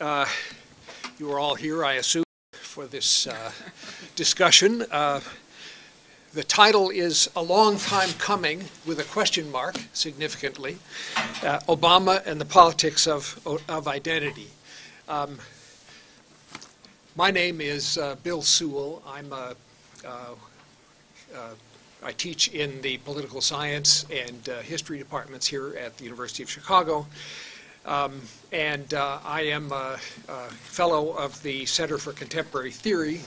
Uh, You are all here, I assume, for this uh, discussion. Uh, The title is A Long Time Coming, with a question mark, significantly, uh, Obama and the Politics of, of Identity. Um, My name is uh, Bill Sewell. I'm uh, I teach in the political science and history departments here at the University of Chicago. Um, and uh, I am a, a fellow of the Center for Contemporary Theory,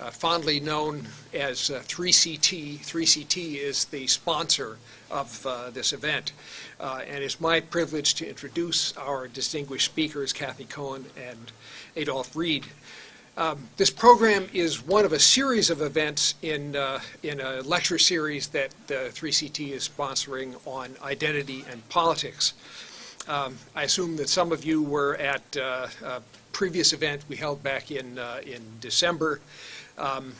uh, fondly known as uh, 3CT. 3CT is the sponsor of uh, this event. Uh, and it's my privilege to introduce our distinguished speakers, Cathy Cohen and Adolph Reed. Um, This program is one of a series of events in, uh, in a lecture series that uh, 3CT is sponsoring on identity and politics. Um, I assume that some of you were at uh, a previous event we held back in, uh, in December um,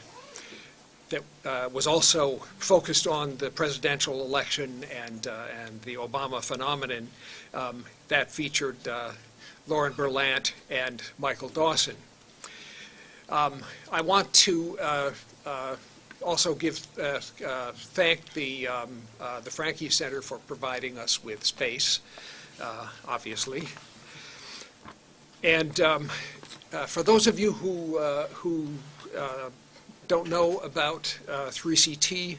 that uh, was also focused on the presidential election and, uh, and the Obama phenomenon. Um, That featured uh, Lauren Berlant and Michael Dawson. Um, I want to uh, also give, uh, uh, thank the, um, uh, the Franke Center for providing us with space, uh, obviously. And um, uh, for those of you who, uh, who uh, don't know about uh, 3CT,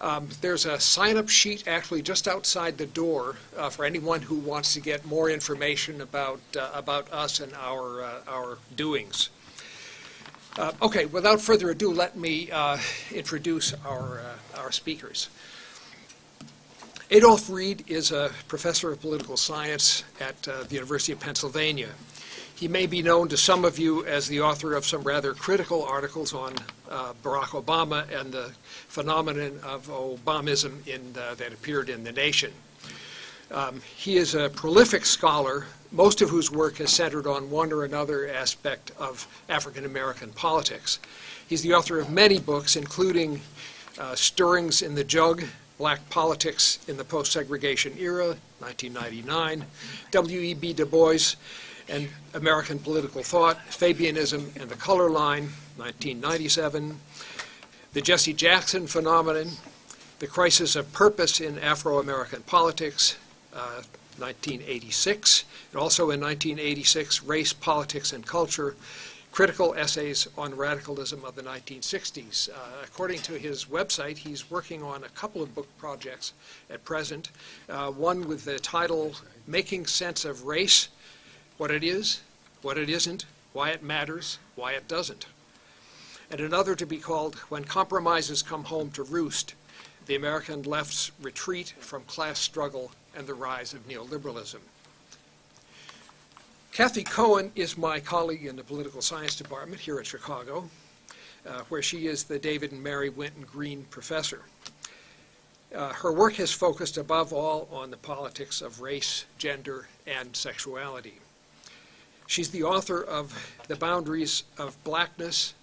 um, there's a sign-up sheet actually just outside the door uh, for anyone who wants to get more information about, uh, about us and our, uh, our doings. Uh, Okay, without further ado, let me uh, introduce our, uh, our speakers. Adolph Reed is a professor of political science at uh, the University of Pennsylvania. He may be known to some of you as the author of some rather critical articles on uh, Barack Obama and the phenomenon of Obamism in, uh, that appeared in The Nation. Um, He is a prolific scholar, most of whose work has centered on one or another aspect of African American politics. He's the author of many books, including uh, Stirrings in the Jug, Black Politics in the Post-Segregation Era, 1999, W.E.B. Du Bois and American Political Thought, Fabianism and the Color Line, 1997, The Jesse Jackson Phenomenon, The Crisis of Purpose in Afro-American Politics, uh, 1986, and also in 1986, Race, Politics, and Culture, Critical Essays on Radicalism of the 1960s. Uh, According to his website, he's working on a couple of book projects at present, uh, one with the title Making Sense of Race, What It Is, What It Isn't, Why It Matters, Why It Doesn't, and another to be called When Compromises Come Home to Roost, the American Left's Retreat from Class Struggle and the Rise of Neoliberalism. Cathy Cohen is my colleague in the Political Science Department here at Chicago, uh, where she is the David and Mary Winton Green Professor. Uh, Her work has focused above all on the politics of race, gender, and sexuality. She's the author of The Boundaries of Blackness,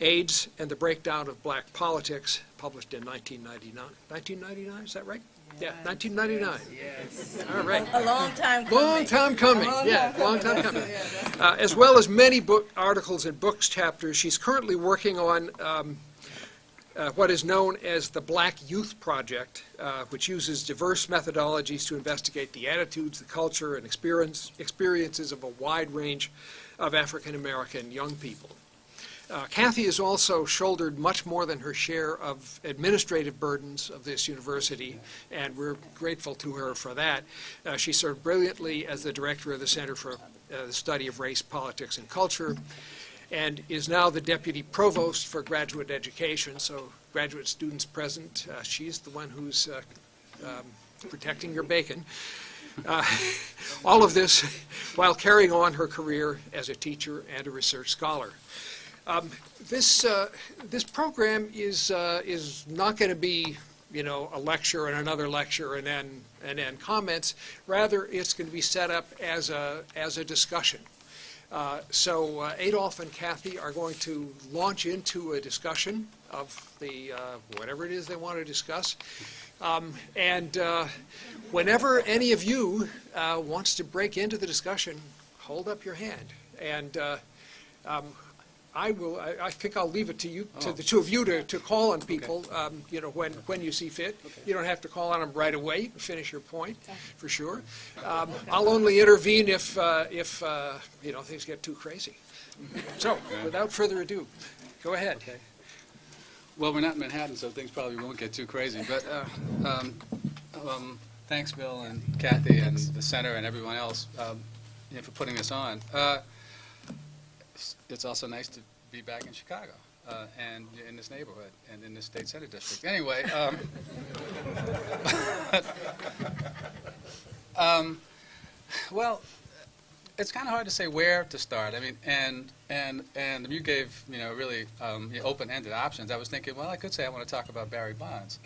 AIDS and the Breakdown of Black Politics, published in 1999. 1999, is that right? Yeah, 1999. Yes. All right. A long time coming. Long time coming, long yeah, time long time coming. Uh, As well as many book articles and books chapters, she's currently working on um, uh, what is known as the Black Youth Project, uh, which uses diverse methodologies to investigate the attitudes, the culture, and experience, experiences of a wide range of African-American young people. Uh, Cathy has also shouldered much more than her share of administrative burdens of this university, and we're grateful to her for that. Uh, She served brilliantly as the director of the Center for uh, the Study of Race, Politics, and Culture, and is now the deputy provost for graduate education, so graduate students present, uh, she's the one who's uh, um, protecting your bacon. Uh, All of this while carrying on her career as a teacher and a research scholar. Um, This, uh, this program is, uh, is not going to be, you know, a lecture and another lecture and then, and then comments. Rather, it's going to be set up as a, as a discussion. Uh, So uh, Adolph and Cathy are going to launch into a discussion of the, uh, whatever it is they want to discuss. Um, And uh, whenever any of you wants to break into the discussion, hold up your hand. And um, I will, I I think I'll leave it to you, to Oh. the two of you to, to call on people, um, you know, when, when you see fit. You don't have to call on them right away, to finish your point, for sure. Um, I'll only intervene if, uh, if, uh, you know, things get too crazy. So, without further ado, go ahead. Well, we're not in Manhattan, so things probably won't get too crazy, but, uh, um, um, thanks, Bill and Cathy and the center and everyone else, um, you know, for putting this on. Uh, it's- also nice to be back in Chicago, uh, and in this neighborhood, and in this state senate district. Anyway, um, um, well, it's kind of hard to say where to start. I mean, and and and you gave you know really um, open-ended options. I was thinking, well, I could say I want to talk about Barry Bonds,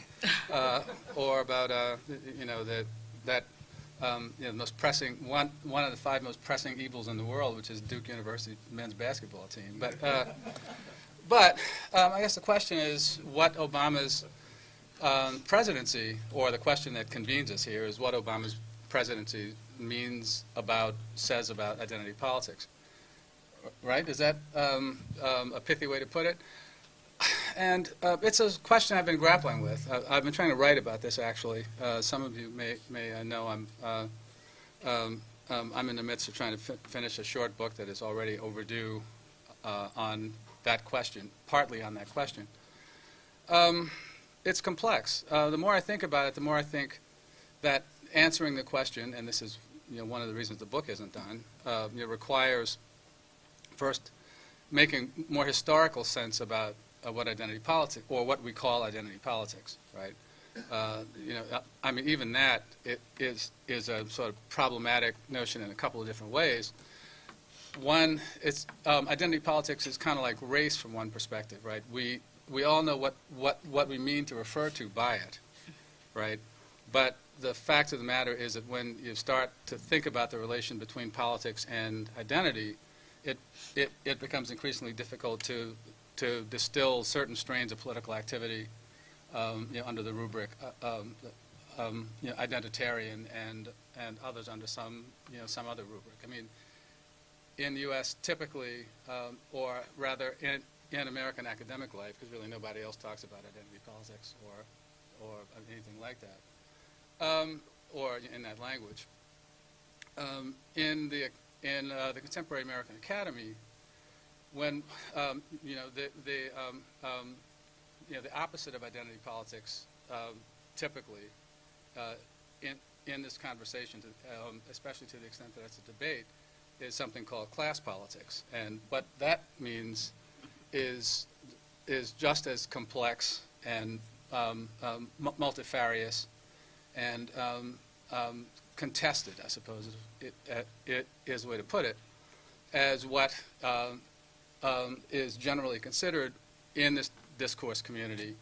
uh, or about uh, you know that that um, you know most pressing one one of the five most pressing evils in the world, which is Duke University men's basketball team. But uh, but um, I guess the question is what Obama's um, presidency, or the question that convenes us here, is what Obama's presidency means about, says about identity politics. Right? Is that um, um, a pithy way to put it? And uh, it's a question I've been grappling with. I've been trying to write about this, actually. Uh, some of you may, may uh, know I'm, uh, um, um, I'm in the midst of trying to fi- finish a short book that is already overdue uh, on that question, partly on that question. Um, it's complex. The more I think about it, the more I think that answering the question, and this is you know, one of the reasons the book isn't done, requires first making more historical sense about uh, what identity politics, or what we call identity politics, right? Uh, you know, I mean, even that is is a sort of problematic notion in a couple of different ways. One, it's um, identity politics is kind of like race from one perspective, right? We we all know what, what, what we mean to refer to by it, right? But the fact of the matter is that when you start to think about the relation between politics and identity, it, it, it becomes increasingly difficult to, to distill certain strains of political activity um, you know, under the rubric uh, um, um, you know, identitarian and, and others under some, you know, some other rubric. I mean, in the U.S., typically, um, or rather in, in American academic life, because really nobody else talks about identity politics or, or anything like that, um, or in that language. In the in uh, the contemporary American Academy, when um, you know the the um, um, you know the opposite of identity politics, um, typically, uh, in in this conversation, to, um, especially to the extent that it's a debate, is something called class politics, and what that means is is just as complex and mu- multifarious and contested, I suppose it, it, it is a way to put it, as what um, um, is generally considered in this discourse community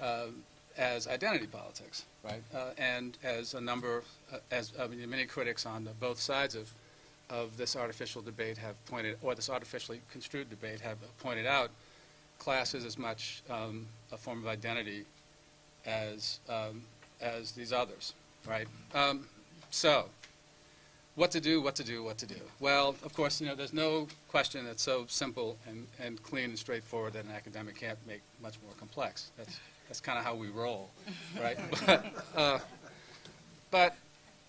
um, as identity politics, right? Uh, and as a number, uh, as I mean, many critics on the, both sides of of this artificial debate have pointed, or this artificially construed debate have pointed out, class is as much um, a form of identity as um, as these others, right? Um, so, what to do, what to do, what to do? Well, of course, you know, there's no question that's so simple and, and clean and straightforward that an academic can't make much more complex. That's that's kind of how we roll, right? but, uh, but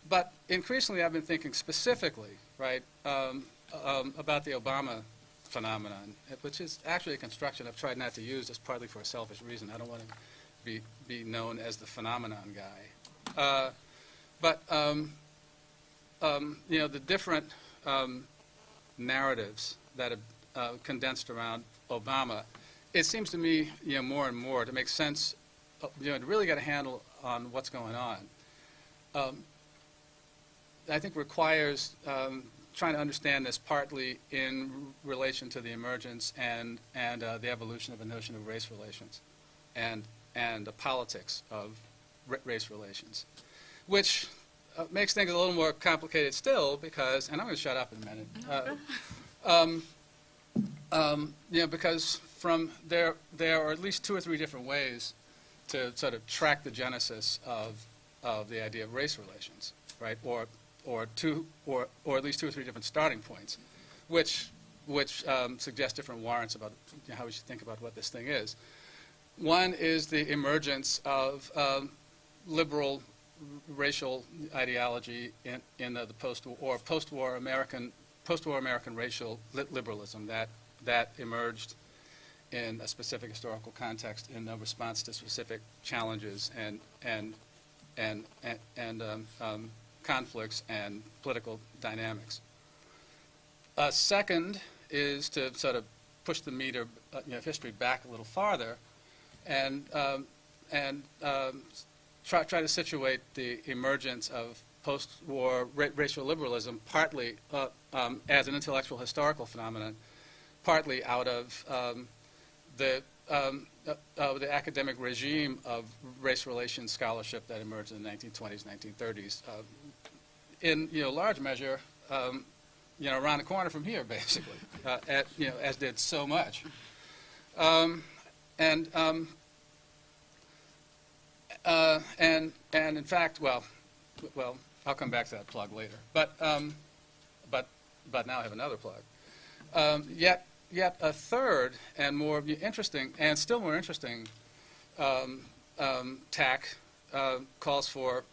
but increasingly, I've been thinking specifically, right, um, um, about the Obama phenomenon, which is actually a construction I've tried not to use just partly for a selfish reason. I don't want to be, be known as the phenomenon guy. Uh, but, um, um, you know, the different um, narratives that have uh, condensed around Obama, it seems to me, you know, more and more to make sense, uh, you know, to really get a handle on what's going on. Um, I think requires um, trying to understand this partly in relation to the emergence and, and uh, the evolution of a notion of race relations and, and the politics of ra- race relations, which uh, makes things a little more complicated still because, and I'm going to shut up in a minute. Uh, um, um, you know, because from there, there are at least two or three different ways to sort of track the genesis of, of the idea of race relations, right? Or or two, or, or at least two or three different starting points, which, which um, suggest different warrants about you know, how we should think about what this thing is. One is the emergence of um, liberal racial ideology in, in uh, the post-war, post-war American, post-war American racial li- liberalism that, that emerged in a specific historical context in response to specific challenges and, and, and, and, and um, um, conflicts and political dynamics. A second is to sort of push the meter, uh, you know, history back a little farther and, um, and um, try, try to situate the emergence of post-war ra- racial liberalism partly uh, um, as an intellectual historical phenomenon, partly out of um, the, um, uh, uh, the academic regime of race relations scholarship that emerged in the 1920s, 1930s. Uh, in you know, large measure, um, you know, around the corner from here, basically, uh, at, you know, as did so much. Um, and um, uh, and and in fact, well, well, I'll come back to that plug later. But um, but but now I have another plug. Um, yet yet a third and more interesting and still more interesting um, um, tack uh, calls for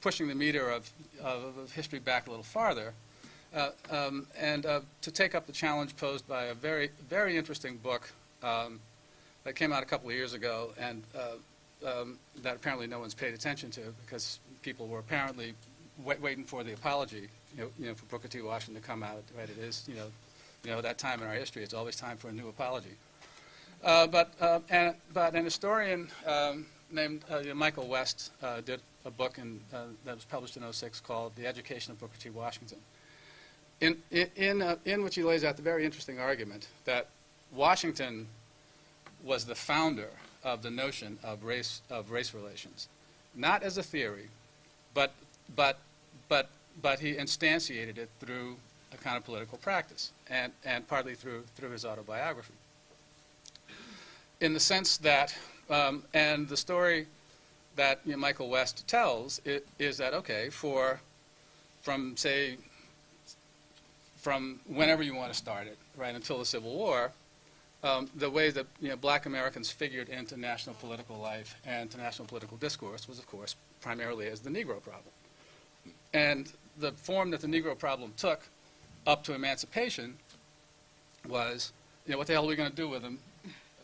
pushing the meter of, of history back a little farther. Uh, um, and uh, to take up the challenge posed by a very, very interesting book um, that came out a couple of years ago and uh, um, that apparently no one's paid attention to because people were apparently wait, waiting for the apology, you know, you know, for Booker T. Washington to come out. Right? It is, you know, you know, that time in our history, it's always time for a new apology. Uh, but, uh, and, but an historian um, named uh, Michael West uh, did a book in, uh, that was published in 06 called The Education of Booker T. Washington, in, in, uh, in which he lays out the very interesting argument that Washington was the founder of the notion of race, of race relations, not as a theory, but, but, but, but he instantiated it through a kind of political practice, and, and partly through, through his autobiography. In the sense that, um, and the story that you know, Michael West tells it, is that, okay, for, from, say, from whenever you want to start it, right, until the Civil War, um, the way that you know, black Americans figured into national political life and to national political discourse was, of course, primarily as the Negro problem. And the form that the Negro problem took up to emancipation was, you know, what the hell are we going to do with them?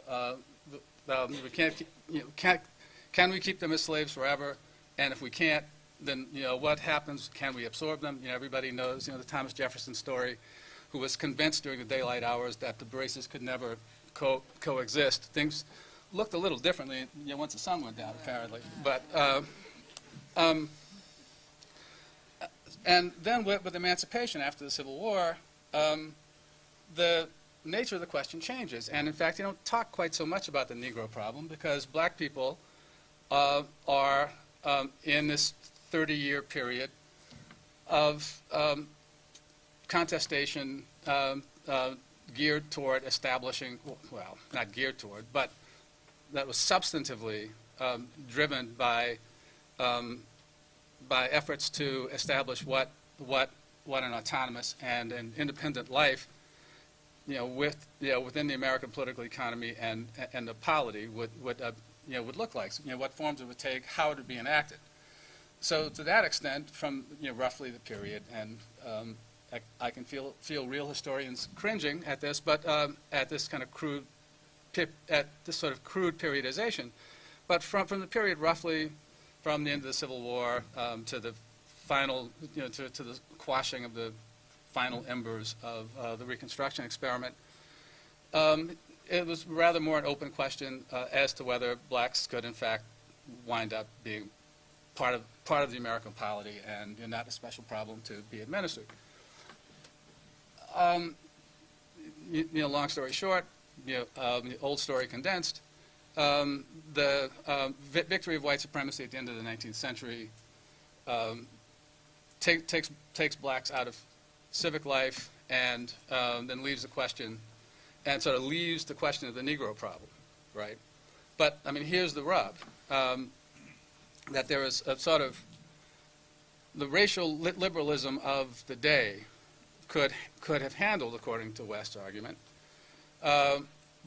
Uh, um, we can't, you know, can't, can we keep them as slaves forever? And if we can't, then you know what happens? Can we absorb them? You know, everybody knows, you know, the Thomas Jefferson story, who was convinced during the daylight hours that the races could never co- coexist. Things looked a little differently, you know, once the sun went down, apparently. But uh, um, and then with, with, emancipation after the Civil War, um, the nature of the question changes. And in fact, you don't talk quite so much about the Negro problem because black people uh, are um, in this 30 year period of um, contestation um, uh, geared toward establishing, well, not geared toward, but that was substantively um, driven by um, by efforts to establish what, what, what an autonomous and an independent life, you know, with, you know, within the American political economy and, and the polity would, would, uh, you know, would look like, you know, what forms it would take, how it would be enacted. So to that extent, from, you know, roughly the period, and um, I, I, can feel, feel real historians cringing at this, but um, at this kind of crude, at this sort of crude periodization, but from, from the period roughly from the end of the Civil War um, to the final, you know, to, to, the quashing of the final embers of uh, the Reconstruction experiment. Um, it was rather more an open question uh, as to whether blacks could, in fact, wind up being part of part of the American polity and you know, not a special problem to be administered. Um, you, know, long story short, you know, um, old story condensed um, the um, victory of white supremacy at the end of the 19th century um, take, takes, takes blacks out of civic life and um, then leaves the question, and sort of leaves the question of the Negro problem, right? But, I mean, here's the rub that there is a sort of the racial li- liberalism of the day could, could have handled, according to West's argument, uh,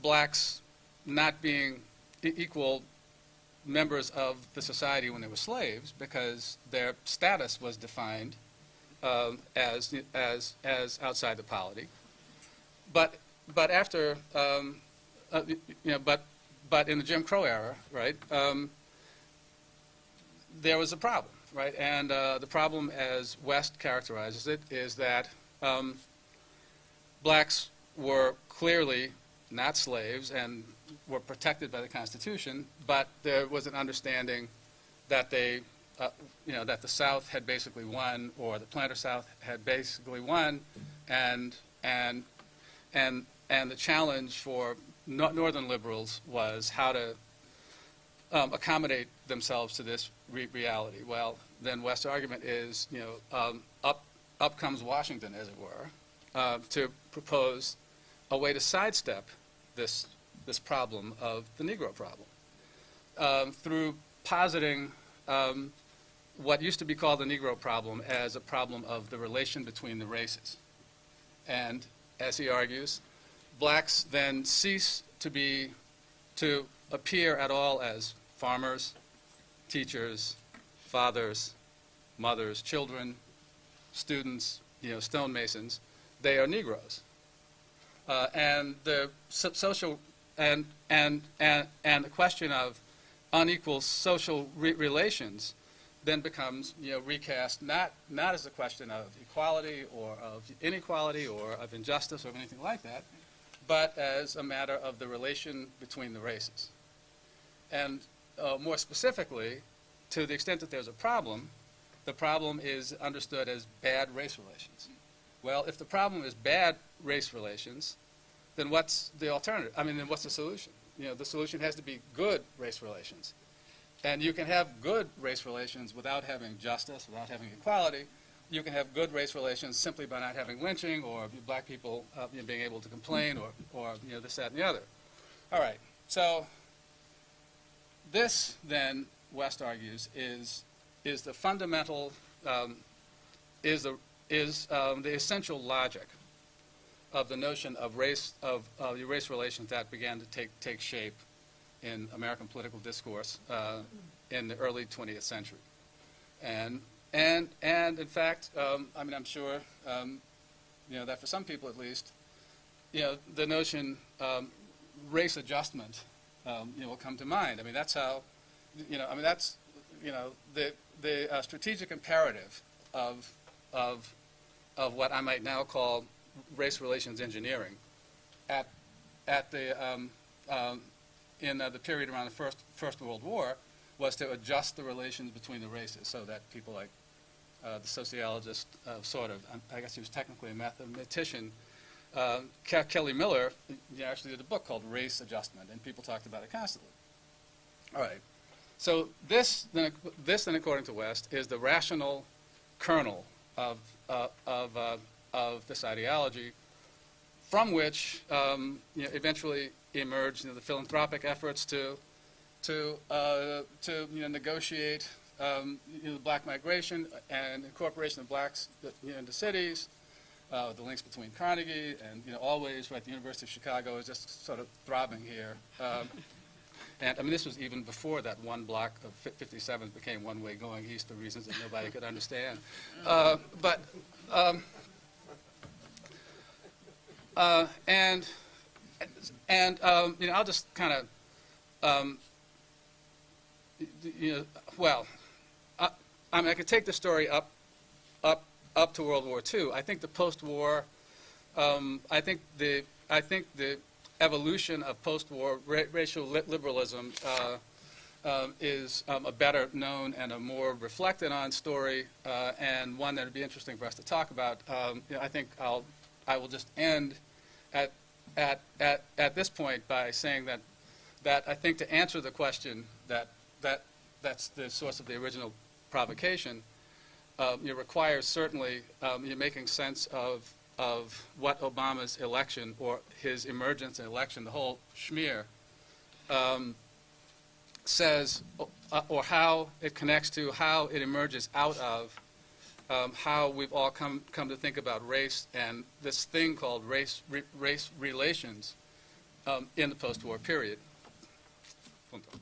blacks not being equal members of the society when they were slaves because their status was defined um, as, as, as outside the polity. But, but after, um, uh, you know, but, but in the Jim Crow era, right, um, there was a problem, right? And uh, the problem, as West characterizes it, is that um, blacks were clearly not slaves and were protected by the Constitution, but there was an understanding that they, uh, you know, that the South had basically won, or the planter South had basically won, and and and and the challenge for no- Northern liberals was how to um, accommodate themselves to this re- reality. Well, then West's argument is, you know, um, up up comes Washington, as it were, uh, to propose a way to sidestep this this problem of the Negro problem um, through positing um, what used to be called the Negro problem as a problem of the relation between the races. And as he argues, blacks then cease to be to appear at all as farmers, teachers, fathers, mothers, children, students, you know, stonemasons. They are Negroes. Uh, and the social and, and, and, and the question of unequal social re- relations then becomes you know, recast not, not as a question of equality or of inequality or of injustice or of anything like that, but as a matter of the relation between the races. And uh, more specifically, to the extent that there's a problem, the problem is understood as bad race relations. Well, if the problem is bad race relations, then what's the alternative? I mean, then what's the solution? You know, the solution has to be good race relations. And you can have good race relations without having justice, without having equality. You can have good race relations simply by not having lynching or black people uh, you know, being able to complain or, or you know, this, that, and the other. All right, so this then, West argues, is, is the fundamental, um, is, the, is um, the essential logic of the notion of race, of, the race relations that began to take, take shape in American political discourse uh, in the early 20th century. And, and, and in fact, um, I mean, I'm sure, um, you know, that for some people at least, you know, the notion um, race adjustment, um, you know, will come to mind. I mean, that's how, you know, I mean, that's, you know, the, the uh, strategic imperative of, of, of what I might now call race relations engineering at, at the, um, um, in uh, the period around the First, First World War was to adjust the relations between the races so that people like uh, the sociologist, uh, sort of, um, I guess he was technically a mathematician, uh, Ke- Kelly Miller actually did a book called Race Adjustment, and people talked about it constantly. All right. So this, then, this then, according to West, is the rational kernel of, uh, of, uh, of this ideology, from which um, you know, eventually emerged you know, the philanthropic efforts to, to, uh, to you know, negotiate um, you know, black migration and incorporation of blacks you know, into cities, uh, the links between Carnegie and you know, always, right, the University of Chicago is just sort of throbbing here. Um, and I mean, this was even before that one block of 57th became one-way going east for reasons that nobody could understand. Uh, but um, uh, and and um, you know, I'll just kind of um, you know, well, I, I mean, I could take the story up up up to World War II. I think the post-war, um, I think the I think the evolution of post-war ra- racial li- liberalism uh, um, is um, a better known and a more reflected on story, uh, and one that would be interesting for us to talk about. Um, you know, I think I'll I will just end at at at at this point by saying that that I think to answer the question that that that's the source of the original provocation, um, it requires certainly um, you're making sense of of what Obama's election or his emergence and election, the whole schmear, um, says, uh, or how it connects to how it emerges out of um, how we've all come, come to think about race and this thing called race, re, race relations um, in the post-war period. Punto.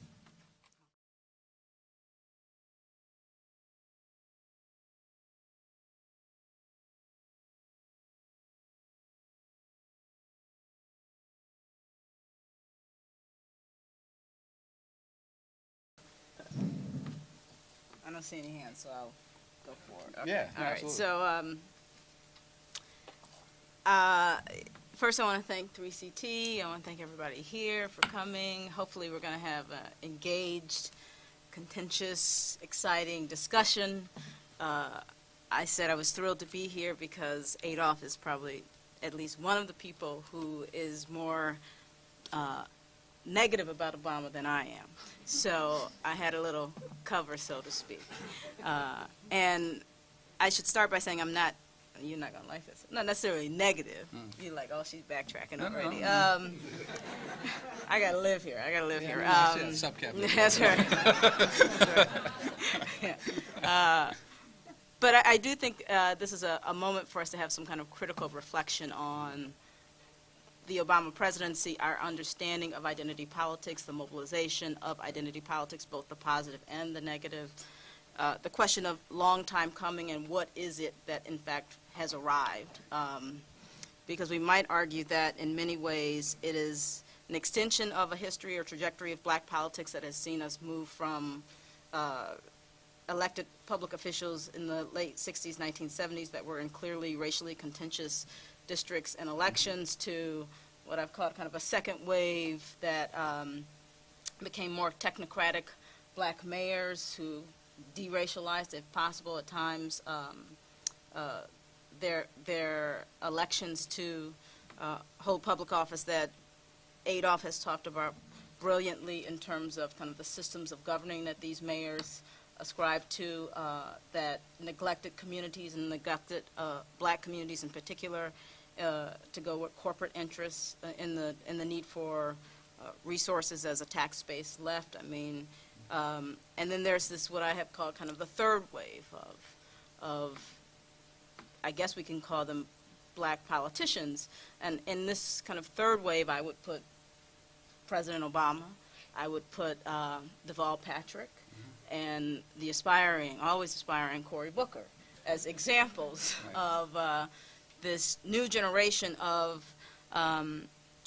Don't see any hands, so I'll go forward. Okay. Yeah, All right, so, um, uh, first I want to thank 3CT. I want to thank everybody here for coming. Hopefully, we're going to have an engaged, contentious, exciting discussion. Uh, I said I was thrilled to be here because Adolph is probably at least one of the people who is more uh, negative about Obama than I am. So I had a little cover, so to speak. Uh, and I should start by saying I'm not, you're not going to like this, not necessarily negative. You're like, oh, she's backtracking already. Um, I got to live here. I got to live here. Yeah, Um, subcabinet. That's right. That's right. Yeah. Uh, But I, I do think uh, this is a, a moment for us to have some kind of critical reflection on the Obama presidency, our understanding of identity politics, the mobilization of identity politics, both the positive and the negative, uh, the question of long time coming and what is it that in fact has arrived. Um, because we might argue that in many ways it is an extension of a history or trajectory of black politics that has seen us move from uh, elected public officials in the late 60s, 1970s that were in clearly racially contentious districts and elections to what I've called kind of a second wave that um, became more technocratic black mayors who deracialized, if possible, at times um, uh, their their elections to uh, hold public office that Adolph has talked about brilliantly in terms of kind of the systems of governing that these mayors ascribe to uh, that neglected communities and neglected uh, black communities in particular uh, to go with corporate interests uh, in the in the need for uh, resources as a tax base left. I mean, um, and then there's this what I have called kind of the third wave of of I guess we can call them black politicians. And in this kind of third wave, I would put President Obama. I would put uh, Deval Patrick and the aspiring, always aspiring Cory Booker as examples Right. of uh, this new generation of um,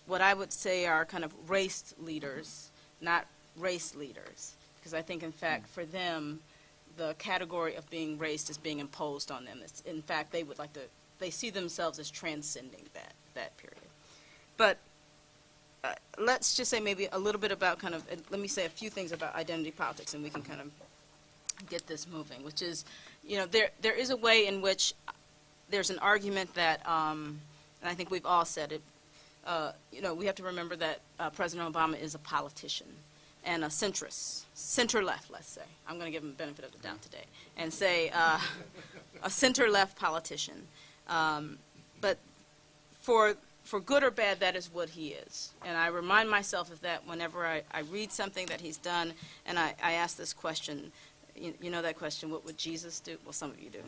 what I would say are kind of race leaders, not race leaders. Because I think, in fact, for them, the category of being raced is being imposed on them. It's, in fact, they would like to, they see themselves as transcending that, that period. But uh, let's just say maybe a little bit about kind of, uh, let me say a few things about identity politics and we can kind of get this moving, which is, you know, there, there is a way in which there's an argument that, um, and I think we've all said it, uh, you know, we have to remember that uh, President Obama is a politician and a centrist, center-left, let's say. I'm going to give him the benefit of the doubt today, and say uh, a center-left politician. Um, but for for good or bad, that is what he is. And I remind myself of that whenever I, I read something that he's done, and I, I ask this question. You, you know that question, what would Jesus do? Well, some of you do.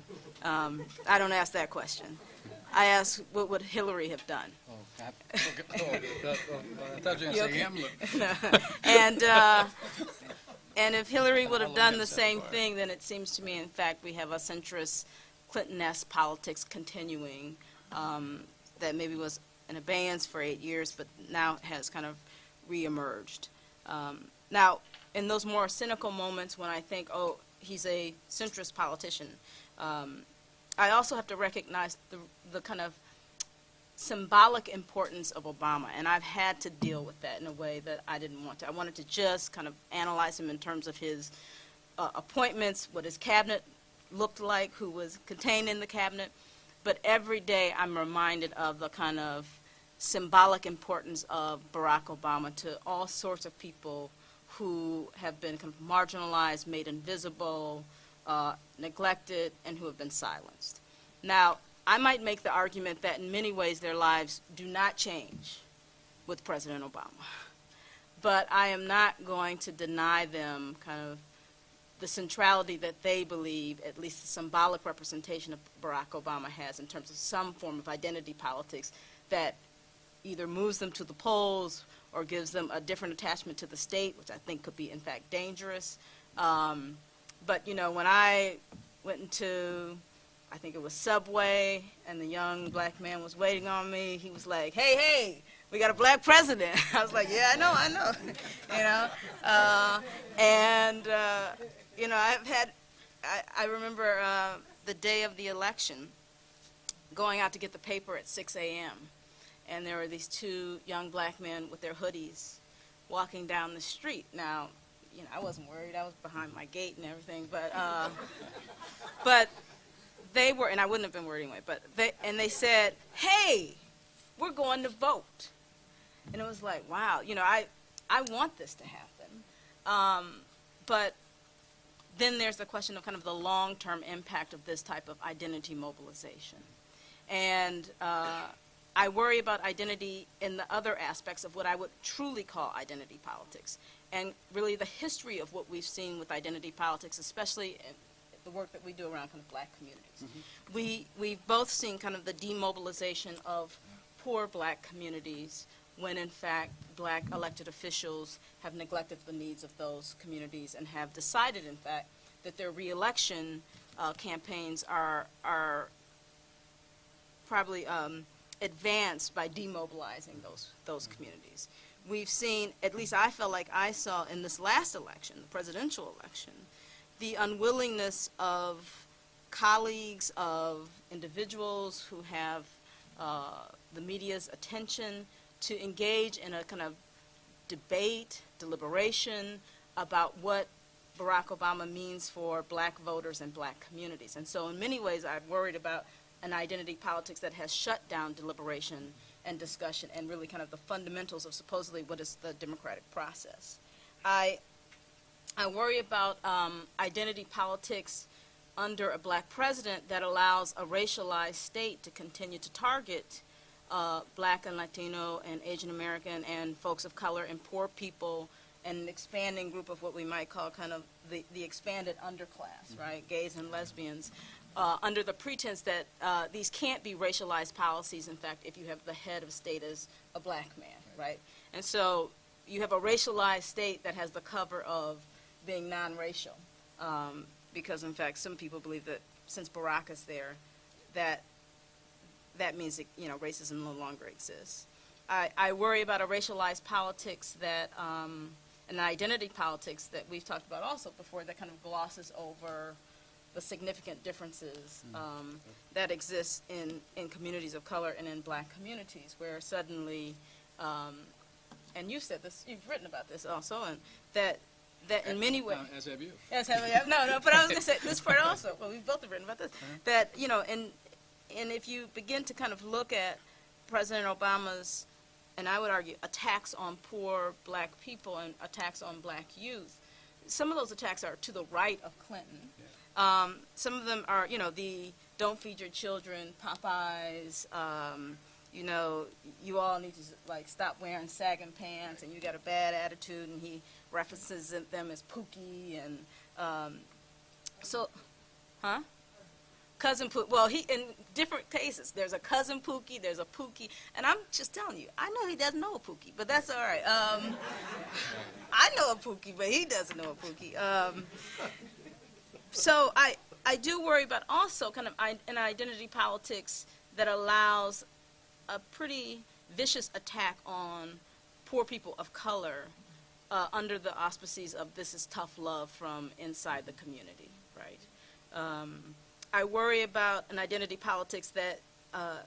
Um, I don't ask that question. I ask, what would Hillary have done? Oh, I, oh, oh, I thought you were going to say okay? And uh, and if Hillary would have done the same thing, then it seems to me, in fact, we have a centrist Clinton-esque politics continuing um, that maybe was in abeyance for eight years, but now has kind of reemerged. Um, now, in those more cynical moments when I think, oh, he's a centrist politician, um, I also have to recognize the, the kind of symbolic importance of Obama, and I've had to deal with that in a way that I didn't want to. I wanted to just kind of analyze him in terms of his uh, appointments, what his cabinet looked like, who was contained in the cabinet. But every day I'm reminded of the kind of symbolic importance of Barack Obama to all sorts of people who have been marginalized, made invisible, uh, neglected, and who have been silenced. Now, I might make the argument that in many ways their lives do not change with President Obama. But I am not going to deny them kind of the centrality that they believe, at least the symbolic representation of Barack Obama has in terms of some form of identity politics that either moves them to the polls or gives them a different attachment to the state, which I think could be, in fact, dangerous. Um, but, you know, when I went into, I think it was Subway, and the young black man was waiting on me, he was like, hey, hey, we got a black president. I was like, yeah, I know, I know, you know. Uh, and, uh, you know, I've had, I, I remember uh, the day of the election, going out to get the paper at 6 a.m., and there were these two young black men with their hoodies walking down the street. Now, you know, I wasn't worried. I was behind my gate and everything, but uh, but they were, and I wouldn't have been worried anyway. But they and they said, "Hey, we're going to vote," and it was like, wow, you know, I I want this to happen, um, but then there's the question of kind of the long-term impact of this type of identity mobilization, and. Uh, I worry about identity in the other aspects of what I would truly call identity politics, and really the history of what we've seen with identity politics, especially in the work that we do around kind of black communities. Mm-hmm. We, we've both seen kind of the demobilization of poor black communities when in fact black elected officials have neglected the needs of those communities and have decided in fact that their reelection uh, campaigns are, are probably um, advanced by demobilizing those, those communities. We've seen, at least I felt like I saw in this last election, the presidential election, the unwillingness of colleagues, of individuals who have uh, the media's attention to engage in a kind of debate, deliberation about what Barack Obama means for black voters and black communities. And so in many ways I've worried about an identity politics that has shut down deliberation and discussion and really kind of the fundamentals of supposedly what is the democratic process. I, I worry about um, identity politics under a black president that allows a racialized state to continue to target uh, black and Latino and Asian American and folks of color and poor people and an expanding group of what we might call kind of the, the expanded underclass, right, gays and lesbians, uh, under the pretense that uh, these can't be racialized policies, in fact, if you have the head of state as a black man, right? And so you have a racialized state that has the cover of being non-racial, um, because in fact, some people believe that since Barack is there, that that means that, you know, racism no longer exists. I, I worry about a racialized politics that, um, an identity politics that we've talked about also before that kind of glosses over the significant differences um, that exist in, in communities of color and in black communities, where suddenly, um, and you said this, you've written about this also, and that that in many ways, Uh, As have you. yes, have we- no, no, but I was going to say this part also. Well, we've both have written about this. That you know, and and if you begin to kind of look at President Obama's, and I would argue, attacks on poor black people and attacks on black youth, some of those attacks are to the right of Clinton. Um, some of them are, you know, the don't feed your children, Popeyes, um, you know, you all need to like stop wearing sagging pants and you got a bad attitude and he references them as Pookie and um, so, huh? Cousin Pookie. Well, he in different cases. There's a cousin Pookie. There's a Pookie, and I'm just telling you. I know he doesn't know a Pookie, but that's all right. Um, I know a Pookie, but he doesn't know a Pookie. Um, so I I do worry about also kind of an identity politics that allows a pretty vicious attack on poor people of color uh, under the auspices of this is tough love from inside the community, right? Um, I worry about an identity politics that uh,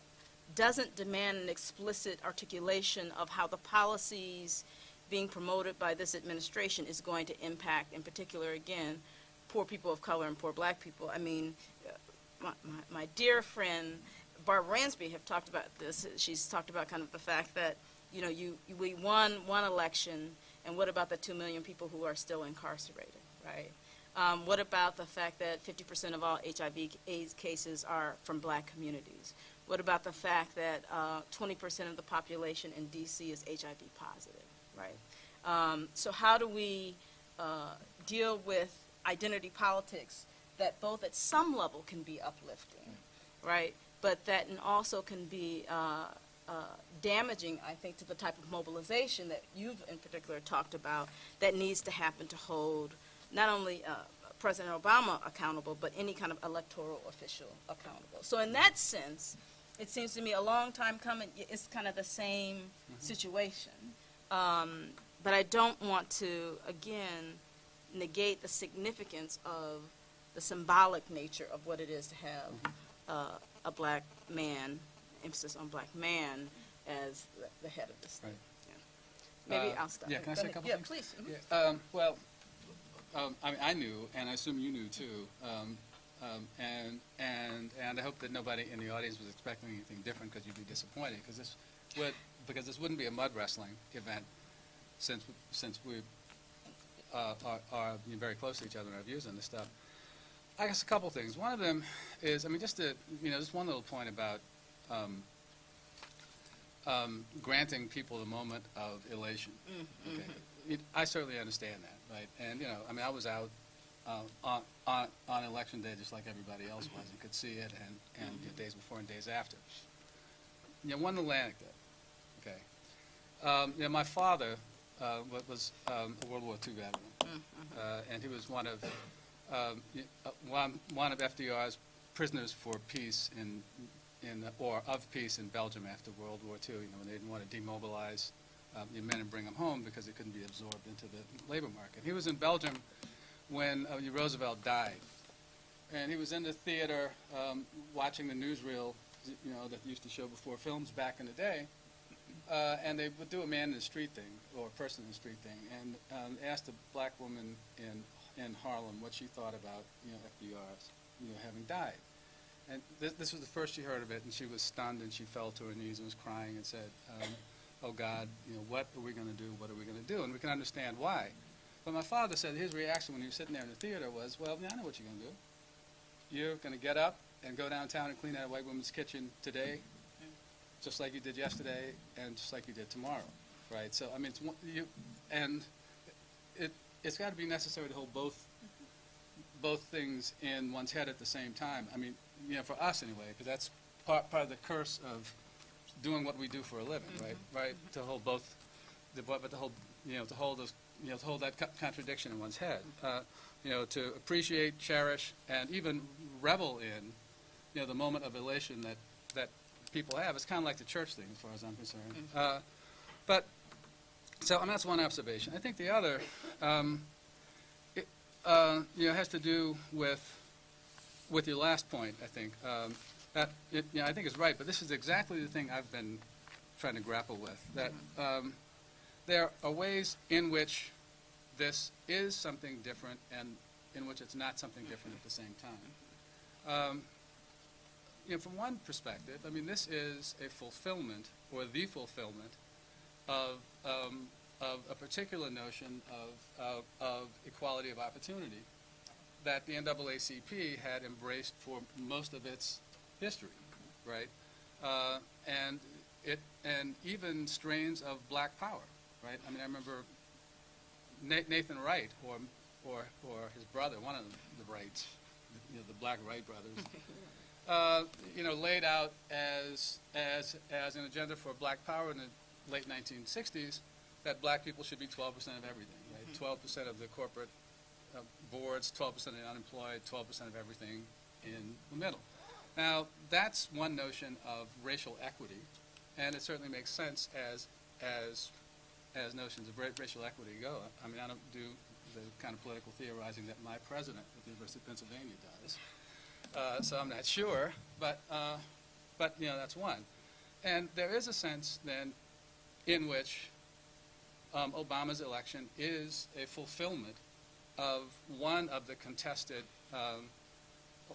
doesn't demand an explicit articulation of how the policies being promoted by this administration is going to impact, in particular, again, poor people of color and poor black people. I mean, uh, my, my, my dear friend Barbara Ransby have talked about this. She's talked about kind of the fact that, you know, you, you we won one election, and what about the two million people who are still incarcerated, right? Um, what about the fact that 50% of all HIV AIDS cases are from black communities? What about the fact that uh, 20% of the population in D.C. is HIV positive, right? Um, so how do we uh, deal with identity politics that both at some level can be uplifting, right? But that and also can be uh, uh, damaging, I think, to the type of mobilization that you've in particular talked about that needs to happen to hold not only uh, President Obama accountable, but any kind of electoral official accountable. So in that sense, it seems to me a long time coming, it's kind of the same situation. Um, but I don't want to, again, negate the significance of the symbolic nature of what it is to have uh, a black man, emphasis on black man, as the- the head of the state. Right. Yeah. Maybe Uh, I'll stop. yeah, can I Go say a couple Yeah, things? please. Mhm. Yeah, um, well, um, I mean, I knew, and I assume you knew too, um, um, and, and, and I hope that nobody in the audience was expecting anything different because you'd be disappointed, because this would, because this wouldn't be a mud wrestling event, since, since we uh, are, are very close to each other in our views on this stuff. I guess a couple things. One of them is, I mean, just to, you know, just one little point about um, um, granting people the moment of elation. Okay. It, I certainly understand that, right? And, you know, I mean, I was out uh, on, on, on election day just like everybody else was and could see it and, and you know, days before and days after. You know, one little anecdote, okay? Um, you know, my father uh, wa- was um, a World War II veteran, uh, and he was one of um, uh, one, one of FDR's prisoners for peace in in or of peace in Belgium after World War II. You know, when they didn't want to demobilize um, the men and bring them home because they couldn't be absorbed into the labor market. He was in Belgium when uh, Roosevelt died, and he was in the theater um, watching the newsreel, you know, that used to show before films back in the day. Uh, and they would do a man in the street thing or a person in the street thing, and um, asked a black woman in in Harlem what she thought about you know FDR's you know having died. And this, this was the first she heard of it, and she was stunned, and she fell to her knees and was crying and said, um, "Oh God, you know what are we going to do? What are we going to do?" And we can understand why. But my father said his reaction when he was sitting there in the theater was, "Well, I know what you're going to do. You're going to get up and go downtown and clean that white woman's kitchen today, just like you did yesterday, and just like you did tomorrow, right? So I mean, it's one, you, and it it's got to be necessary to hold both both things in one's head at the same time. I mean, you know, for us anyway, because that's part part of the curse of doing what we do for a living, right? Right, to hold both, the but to hold you know to hold those you know to hold that co- contradiction in one's head. Uh, you know, to appreciate, cherish, and even revel in, you know, the moment of elation that that people have. It's kind of like the church thing, as far as I'm concerned. Uh, but so, and that's one observation. I think the other, um, it, uh, you know, has to do with with your last point. I think um, that it, you know, I think is right. But this is exactly the thing I've been trying to grapple with. That um, there are ways in which this is something different and in which it's not something different at the same time. You know, from one perspective, I mean, this is a fulfillment or the fulfillment of, um, of a particular notion of, of, of equality of opportunity that the NAACP had embraced for most of its history, right? Uh, and it and even strains of black power, right? I mean, I remember Na- Nathan Wright or or or his brother, one of the Wrights, you know, the Black Wright brothers, uh, you know, laid out as as as an agenda for black power in the late 1960s that black people should be 12% of everything, right? 12% of the corporate uh, boards, 12% of the unemployed, 12% of everything in the middle. Now, that's one notion of racial equity, and it certainly makes sense as as as notions of ra- racial equity go. I mean, I don't do the kind of political theorizing that my president at the University of Pennsylvania does, uh, so I'm not sure. But uh, but you know, that's one. And there is a sense then in which um, Obama's election is a fulfillment of one of the contested, um,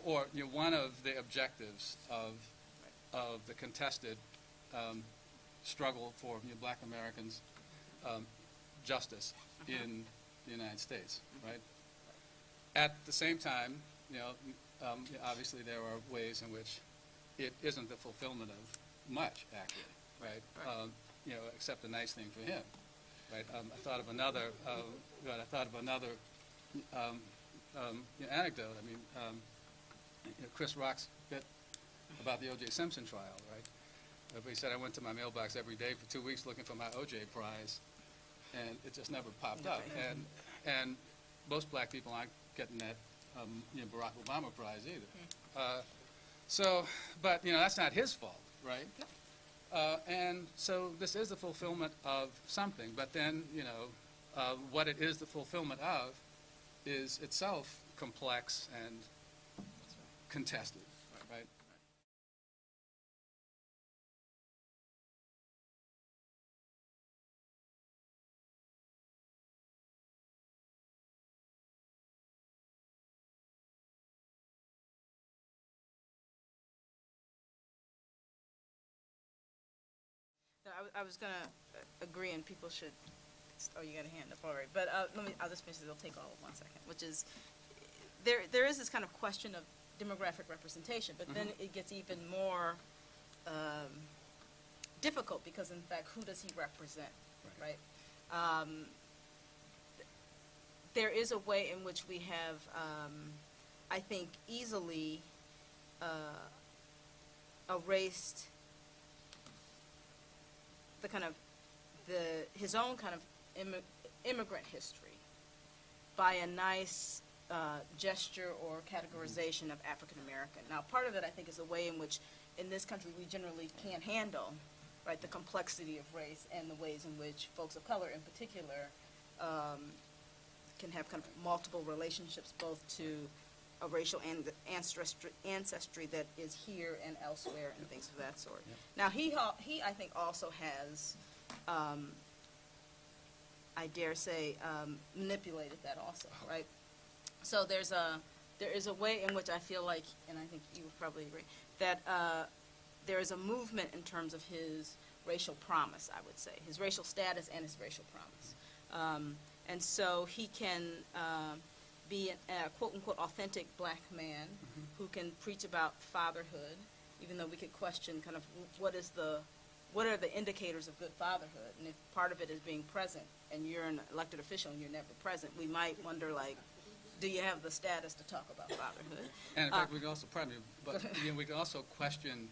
or you know, one of the objectives of of the contested um, struggle for you know, Black Americans um, justice in the United States, right? At the same time, you know, um, obviously there are ways in which it isn't the fulfillment of much, actually, right? Um, you know, except a nice thing for him, right? Um, I thought of another, uh, right, I thought of another um, um, anecdote. I mean, um, you know, Chris Rock's bit about the O.J. Simpson trial, right? He said, I went to my mailbox every day for two weeks looking for my O.J. prize, and it just never popped up. And, and most black people aren't getting that, um, you know, Barack Obama prize either. Uh, So, but, you know, that's not his fault, right? Uh, And so this is the fulfillment of something, but then, you know, uh, what it is the fulfillment of is itself complex and contested, I, I was gonna uh, agree, and people should, oh, you got a hand up, already. but, uh, let me, I'll just finish this, it'll take all of one second, which is, there, there is this kind of question of demographic representation, but then it gets even more, um, difficult, because in fact, who does he represent, right? Um, there is a way in which we have, um, I think, easily, uh, erased the kind of the his own kind of immi- immigrant history by a nice uh, gesture or categorization of African American. Now, part of it, I think, is the way in which, in this country, we generally can't handle, right, the complexity of race and the ways in which folks of color, in particular, um, can have kind of multiple relationships, both to a racial and ancestry, ancestry that is here and elsewhere and things of that sort. Yep. Now, he, he, I think, also has, um, I dare say, um, manipulated that also, right? So there's a, there is a way in which I feel like, and I think you would probably agree, that uh, there is a movement in terms of his racial promise, I would say, his racial status and his racial promise. Um, and so he can uh, be a quote unquote authentic black man who can preach about fatherhood, even though we could question kind of what is the what are the indicators of good fatherhood? And if part of it is being present and you're an elected official and you're never present, we might wonder like, do you have the status to talk about fatherhood? And in fact, Uh, we could also, pardon me, but, you know, we could also question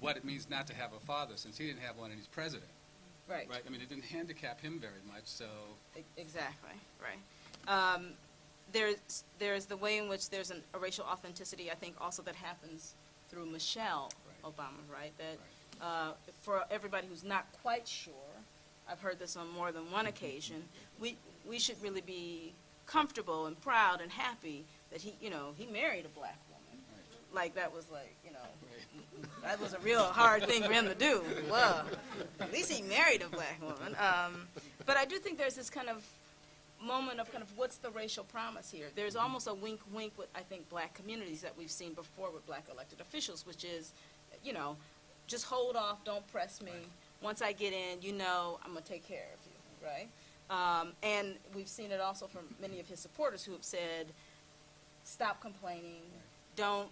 what it means not to have a father, since he didn't have one and he's president, Right. right? I mean, it didn't handicap him very much, so, Exactly, right. Um, there's, there's the way in which there's an, a racial authenticity, I think, also that happens through Michelle Right. Obama, right? That, Right. uh, for everybody who's not quite sure, I've heard this on more than one occasion, we, we should really be comfortable and proud and happy that he, you know, he married a black woman. right, Like, that was like, you know, that was a real hard thing for him to do. Well, at least he married a black woman. Um, but I do think there's this kind of moment of kind of what's the racial promise here. There's almost a wink, wink with I think black communities that we've seen before with black elected officials, which is, you know, just hold off, don't press me. Once I get in, you know, I'm gonna take care of you, right? Um, and we've seen it also from many of his supporters who have said, stop complaining, don't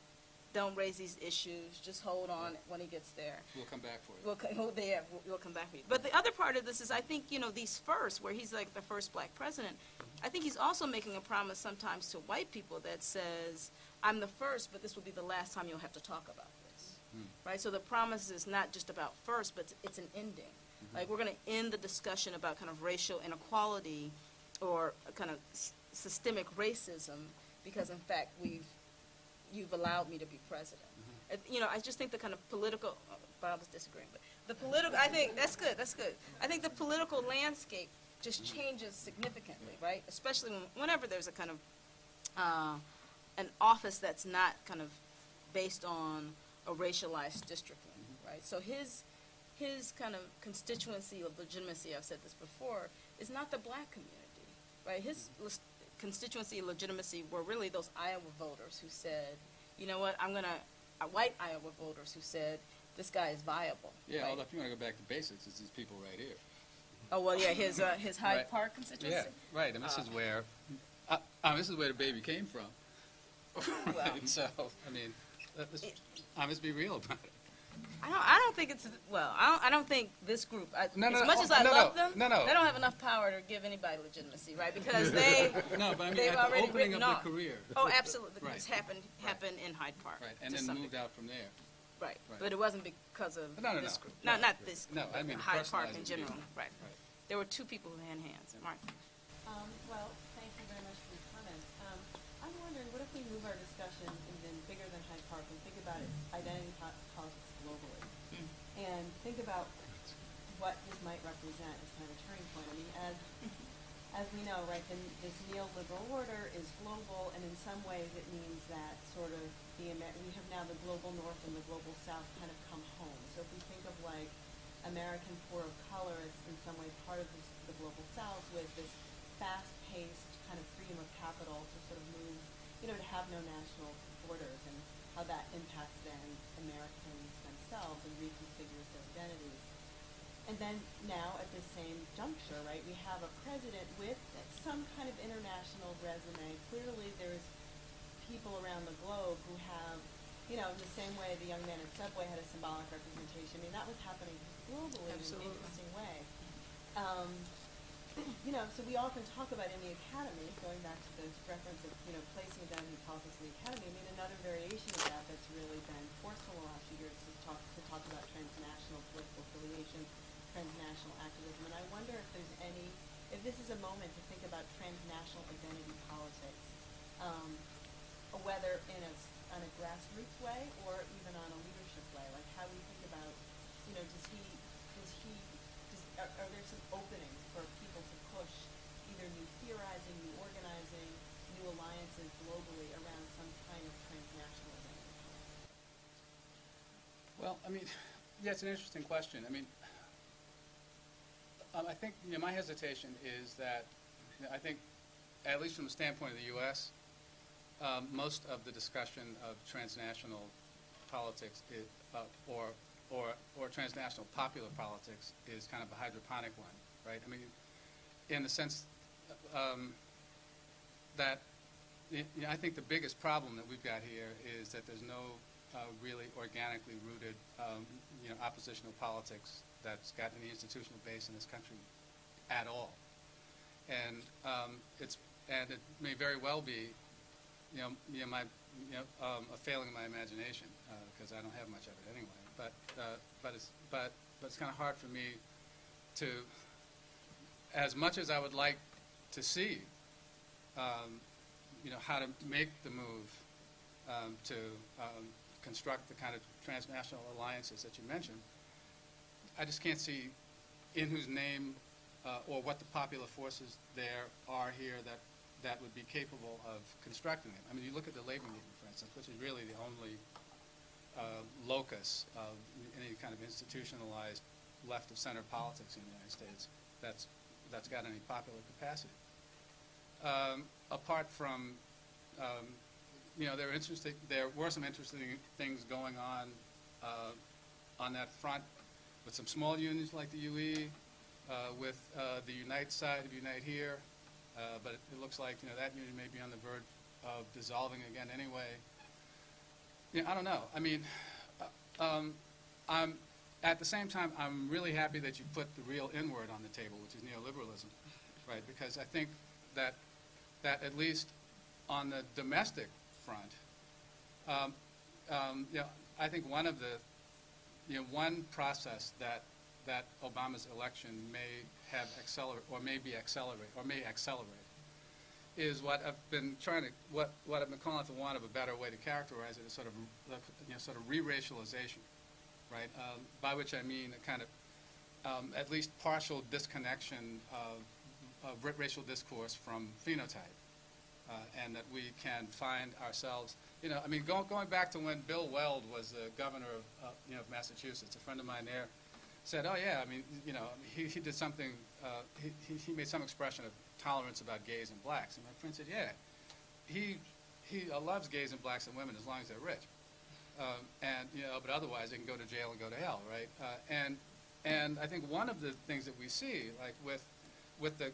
don't raise these issues, just hold on when he gets there. We'll come back for it. We'll, co- there, we'll, we'll come back to you. But the other part of this is, I think, you know, these firsts, where he's like the first black president, I think he's also making a promise sometimes to white people that says, I'm the first, but this will be the last time you'll have to talk about this. Hmm. Right? So the promise is not just about first, but it's, it's an ending. Mm-hmm. Like, we're going to end the discussion about kind of racial inequality or kind of s- systemic racism because, in fact, we've you've allowed me to be president. Uh, You know, I just think the kind of political, uh, Bob is disagreeing, but the political, I think, that's good, that's good. I think the political landscape just changes significantly, right? Especially when, whenever there's a kind of, uh, an office that's not kind of based on a racialized districting, right? So his, his kind of constituency of legitimacy, I've said this before, is not the black community, right? His lis- constituency legitimacy were really those Iowa voters who said, you know what, I'm gonna, uh, white Iowa voters who said, this guy is viable. Yeah, right? although if you want to go back to basics, it's these people right here. Oh, well, yeah, his, uh, his Hyde Right. Park constituency? Yeah, right, and this is Uh, where, uh, uh, this is where the baby came from. Well, Right, So, I mean, let- let's, It- let's be real about it. I don't, I don't think it's, well, I don't, I don't think this group, I- as No, no, much no, as I no, no, love them, no, no. they don't have enough power to give anybody legitimacy, right? Because they, No, but I mean, They've at the already opening of written the off. career. oh, absolutely, Right. this happened, happened in Hyde Park. Right, and then moved degree. out from there. Right, Right. but it wasn't because of No, no, this no. group. Not, not this No, group, I mean Hyde Park in general, right. Right. There were two people who had hands, Martha. Um, well, thank you very much for your comments. Um, I'm wondering, what if we move our discussion even bigger than Hyde Park and think about it, identity po- politics globally? And think about what this might represent as kind of a turning point. I mean, as, as we know, right, the, this neoliberal order is global, and in some ways it means that sort of the, Amer- we have now the global north and the global south kind of come home. So if we think of like American poor of color as in some way part of this, the global south with this fast-paced kind of freedom of capital to sort of move, you know, to have no national borders and how that impacts then Americans themselves and reconfigures their identities. And then now at this same juncture, right, we have a president with some kind of international resume. Clearly there's people around the globe who have, you know, in the same way the young man at Subway had a symbolic representation. I mean, that was happening globally in an interesting way. Um, you know, so we often talk about in the academy, going back to the reference of, you know, placing identity politics in the academy, I mean, another variation of that that's really been forceful in the last few years is to talk, to talk about transnational political affiliation, transnational activism. And I wonder if there's any, if this is a moment to think about transnational identity politics, um, whether in a, on a grassroots way or even on a leadership way, like how do we think about, you know, does he, are, are there some openings for people to push either new theorizing, new organizing, new alliances globally around some kind of transnational identity? Well, I mean, yeah, it's an interesting question. I mean, um, I think, you know, my hesitation is that, you know, I think, at least from the standpoint of the U.S., um, most of the discussion of transnational politics is, uh, or, or, or transnational popular politics is kind of a hydroponic one, right? I mean, in the sense um, that, you know, I think the biggest problem that we've got here is that there's no uh, really organically rooted, um, you know, oppositional politics that's got any institutional base in this country at all. And um, it's, and it may very well be, you know, you know, my, you know, um, a failing of my imagination, because I don't have much of it anyway. But, uh, but it's, but, but it's kind of hard for me to, as much as I would like to see, um, you know, how to make the move um, to um, construct the kind of transnational alliances that you mentioned, I just can't see in whose name uh, or what the popular forces there are here that, that would be capable of constructing it. I mean, you look at the labor movement, for instance, which is really the only uh, locus of any kind of institutionalized left of center politics in the United States that's, that's got any popular capacity. Um, apart from, um, you know, there, interesting, there were some interesting things going on uh, on that front with some small unions like the UE, uh, with uh, the Unite side of Unite Here, uh, but it, it looks like you know that union may be on the verge of dissolving again anyway. Know, I don't know. I mean, uh, um, I'm at the same time I'm really happy that you put the real N word on the table, which is neoliberalism, right? Because I think that that at least on the domestic front, um, um, you know, I think one of the you know, one process that, that Obama's election may have accelerate, or may be accelerate, or may accelerate, is what I've been trying to, what, what I've been calling for want of a better way to characterize it, is sort of, you know, sort of re-racialization, right? Um, by which I mean a kind of, um, at least partial disconnection of, of racial discourse from phenotype uh, and that we can find ourselves, you know, I mean, going, going back to when Bill Weld was the governor of, uh, you know, of Massachusetts, a friend of mine there said, oh, yeah, I mean, you know, he, he did something, uh, he, he- he made some expression of tolerance about gays and blacks. And my friend said, yeah, he, he uh, loves gays and blacks and women as long as they're rich. Um, and, you know, but otherwise they can go to jail and go to hell, right? Uh, and, and I think one of the things that we see, like with, with the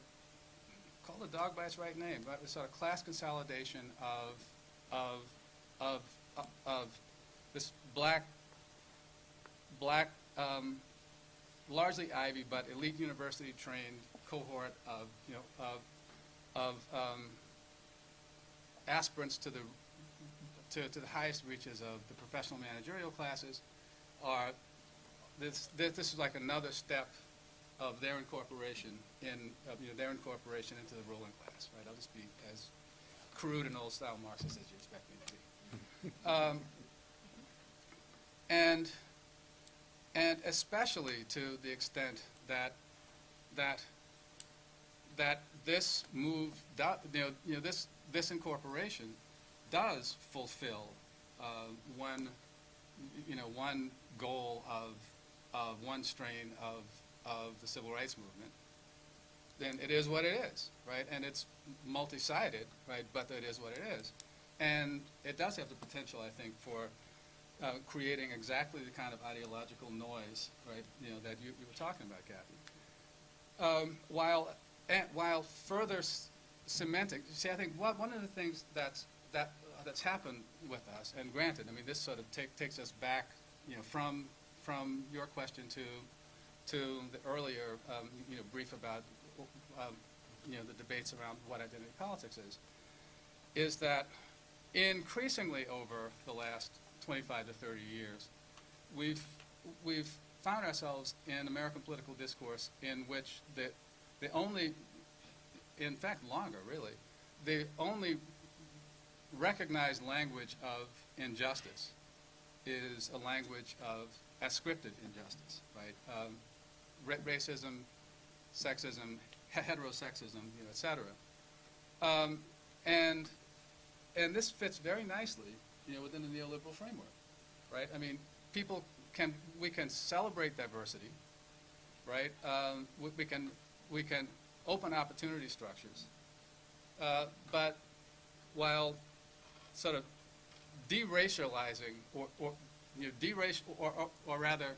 call the dog by its right name, right? Sort of class consolidation of, of, of, of this black, black, um, largely Ivy, but elite university-trained cohort of, you know, of, of um, aspirants to the, to, to the highest reaches of the professional managerial classes are, this, this this is like another step of their incorporation in, you know, their incorporation into the ruling class, right? I'll just be as crude and old-style Marxist as you expect me to be. Um, and, and especially to the extent that, that, that this move, do- you know, you know, this, this incorporation does fulfill uh, one, you know, one goal of, of one strain of, of the civil rights movement, then it is what it is, right? And it's multi-sided, right? But it is what it is. And it does have the potential, I think, for uh, creating exactly the kind of ideological noise, right, you know, that you, you were talking about, Cathy. Um, while, and while further cementing, see, I think one, one of the things that's, that, that's happened with us, and granted, I mean, this sort of take, takes us back, you know, from, from your question to, to the earlier, um, you know, brief about, um, you know, the debates around what identity politics is, is that increasingly over the last 25 to 30 years, we've, we've found ourselves in American political discourse in which the, the only, in fact longer really, the only recognized language of injustice is a language of ascriptive injustice, right? Um, ra- racism, sexism, he- heterosexism, you know, et cetera. Um, and, and this fits very nicely, you know, within the neoliberal framework, right? I mean, people can, we can celebrate diversity, right? Um, we, we can, we can open opportunity structures, uh, but while sort of deracializing or, or you know, deracial, or, or, or rather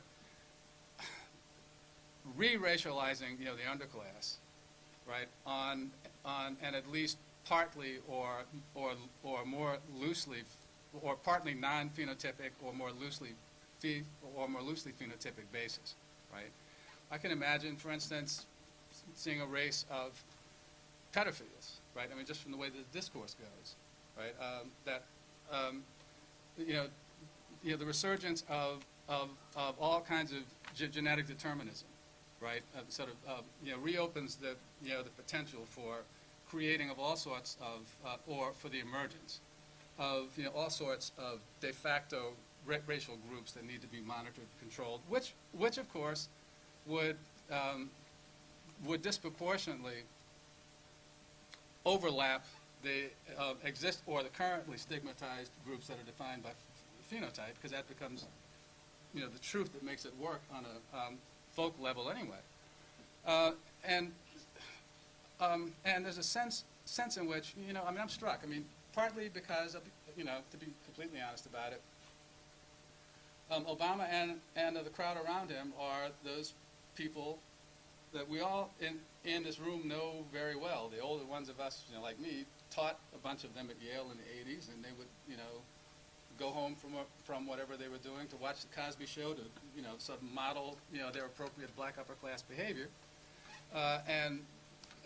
re-racializing, you know, the underclass, right, on, on, and at least partly or, or, or more loosely, or partly non-phenotypic or more loosely, or more loosely phenotypic basis, right? I can imagine, for instance, seeing a race of pedophiles, right? I mean, just from the way the discourse goes, right? Um, that, um, you know, you know, the resurgence of, of, of all kinds of ge- genetic determinism, right? Uh, sort of, uh, you know, reopens the, you know, the potential for creating of all sorts of, uh, or for the emergence of, you know, all sorts of de facto ra- racial groups that need to be monitored, controlled, which, which of course would, um, would disproportionately overlap the uh, exist or the currently stigmatized groups that are defined by phenotype, because that becomes, you know, the truth that makes it work on a um, folk level anyway. Uh, and um, and there's a sense sense in which, you know, I mean, I'm struck. I mean, partly because of, you know, to be completely honest about it, um, Obama and and the crowd around him are those people that we all in, in this room know very well. The older ones of us, you know, like me, taught a bunch of them at Yale in the 80s, and they would, you know, go home from from whatever they were doing to watch the Cosby Show to, you know, sort of model, you know, their appropriate black upper class behavior, uh, and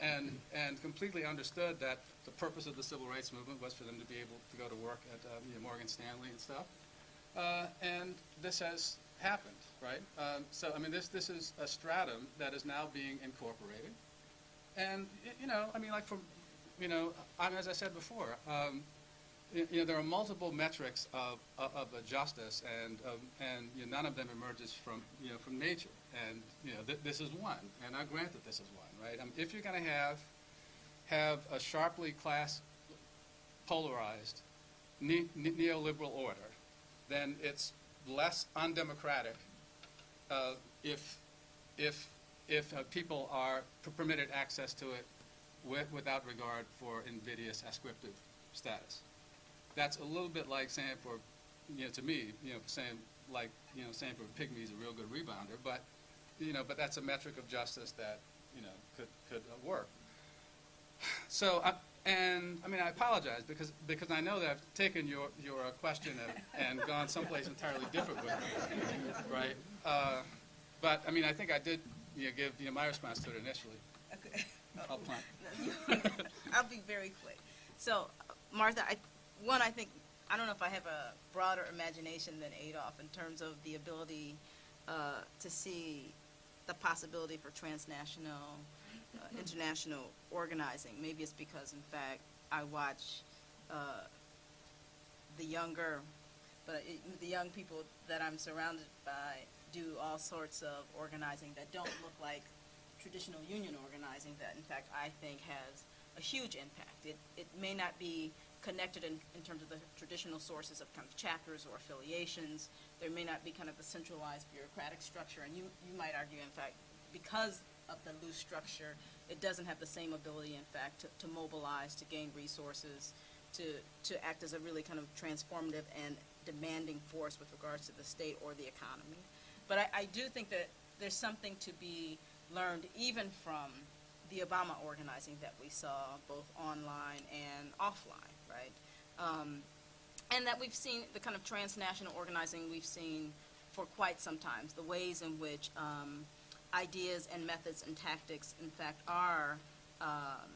and and completely understood that the purpose of the civil rights movement was for them to be able to go to work at um, you know, Morgan Stanley and stuff. Uh, and this has happened, right? Um, so, I mean, this, this is a stratum that is now being incorporated. And, you know, I mean, like from, you know, I mean, as I said before, um, you know, there are multiple metrics of, of, of justice, and, um, and you know, none of them emerges from, you know, from nature. And, you know, th- this is one, and I grant that this is one, right? Um, if you're going to have, have a sharply class polarized ne- neoliberal order, then it's less undemocratic uh, if, if, if uh, people are permitted access to it with, without regard for invidious ascriptive status. That's a little bit like saying for, you know, to me, you know, saying like, you know, saying for a pygmy is a real good rebounder, but, you know, but that's a metric of justice that, you know, could, could work. So, I- and, I mean, I apologize, because, because I know that I've taken your, your uh, question and, and gone someplace entirely different with it, right? Uh, But, I mean, I think I did, you know, give, you know, my response to it initially. Okay. I'll plan. I'll be very quick. So, Martha, I, one, I think, I don't know if I have a broader imagination than Adolph in terms of the ability uh, to see the possibility for transnational, international organizing. Maybe it's because, in fact, I watch uh, the younger, but it, the young people that I'm surrounded by do all sorts of organizing that don't look like traditional union organizing that, in fact, I think has a huge impact. It, it may not be connected in, in terms of the traditional sources of kind of chapters or affiliations. There may not be kind of a centralized bureaucratic structure, and you, you might argue, in fact, because of the loose structure, it doesn't have the same ability, in fact, to, to mobilize, to gain resources, to, to act as a really kind of transformative and demanding force with regards to the state or the economy. But I, I do think that there's something to be learned even from the Obama organizing that we saw, both online and offline, right? Um, and that we've seen the kind of transnational organizing we've seen for quite some time, the ways in which um, ideas and methods and tactics, in fact, are um,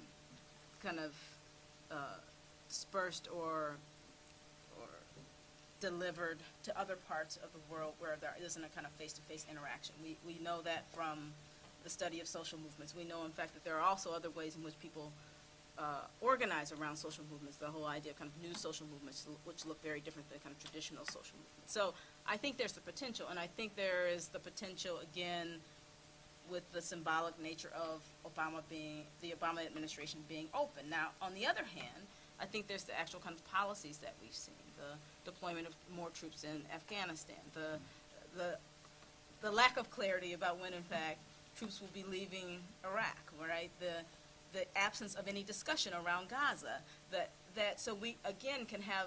kind of uh, dispersed or or delivered to other parts of the world where there isn't a kind of face-to-face interaction. We, we know that from the study of social movements. We know, in fact, that there are also other ways in which people uh, organize around social movements, the whole idea of kind of new social movements, which look very different than kind of traditional social movements. So I think there's the potential, and I think there is the potential, again, with the symbolic nature of Obama being, the Obama administration being open. Now, on the other hand, I think there's the actual kind of policies that we've seen, the deployment of more troops in Afghanistan, the, the, the lack of clarity about when, in fact, troops will be leaving Iraq, right? The, the absence of any discussion around Gaza, that, that, so we, again, can have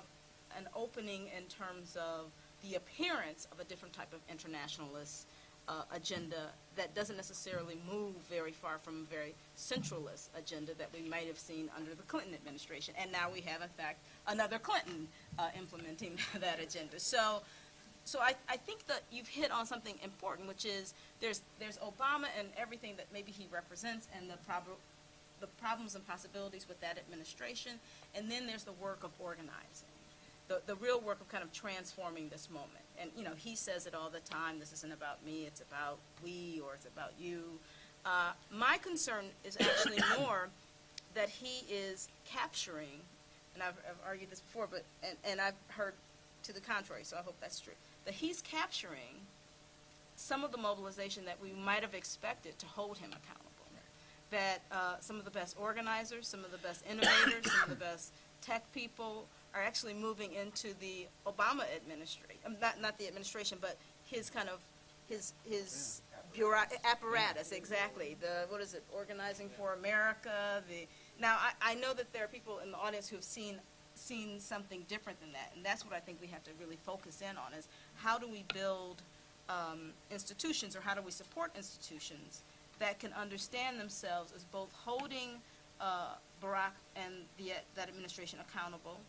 an opening in terms of the appearance of a different type of internationalist uh, agenda that doesn't necessarily move very far from a very centralist agenda that we might have seen under the Clinton administration. And now we have, in fact, another Clinton uh, implementing that agenda. So, so I, I think that you've hit on something important, which is there's, there's Obama and everything that maybe he represents and the, prob- the problems and possibilities with that administration, and then there's the work of organizing the, the real work of kind of transforming this moment. And, you know, he says it all the time, this isn't about me, it's about we, or it's about you. Uh, my concern is actually more that he is capturing, and I've, I've argued this before, but, and, and I've heard to the contrary, so I hope that's true, that he's capturing some of the mobilization that we might have expected to hold him accountable. That uh, some of the best organizers, some of the best innovators, some of the best tech people are actually moving into the Obama administration, um, not, not the administration, but his kind of, his, his bureau, apparatus, exactly. The, what is it, Organizing for America, the, now, I, I know that there are people in the audience who have seen, seen something different than that, and that's what I think we have to really focus in on, is how do we build um, institutions, or how do we support institutions that can understand themselves as both holding uh, Barack and the, that administration accountable,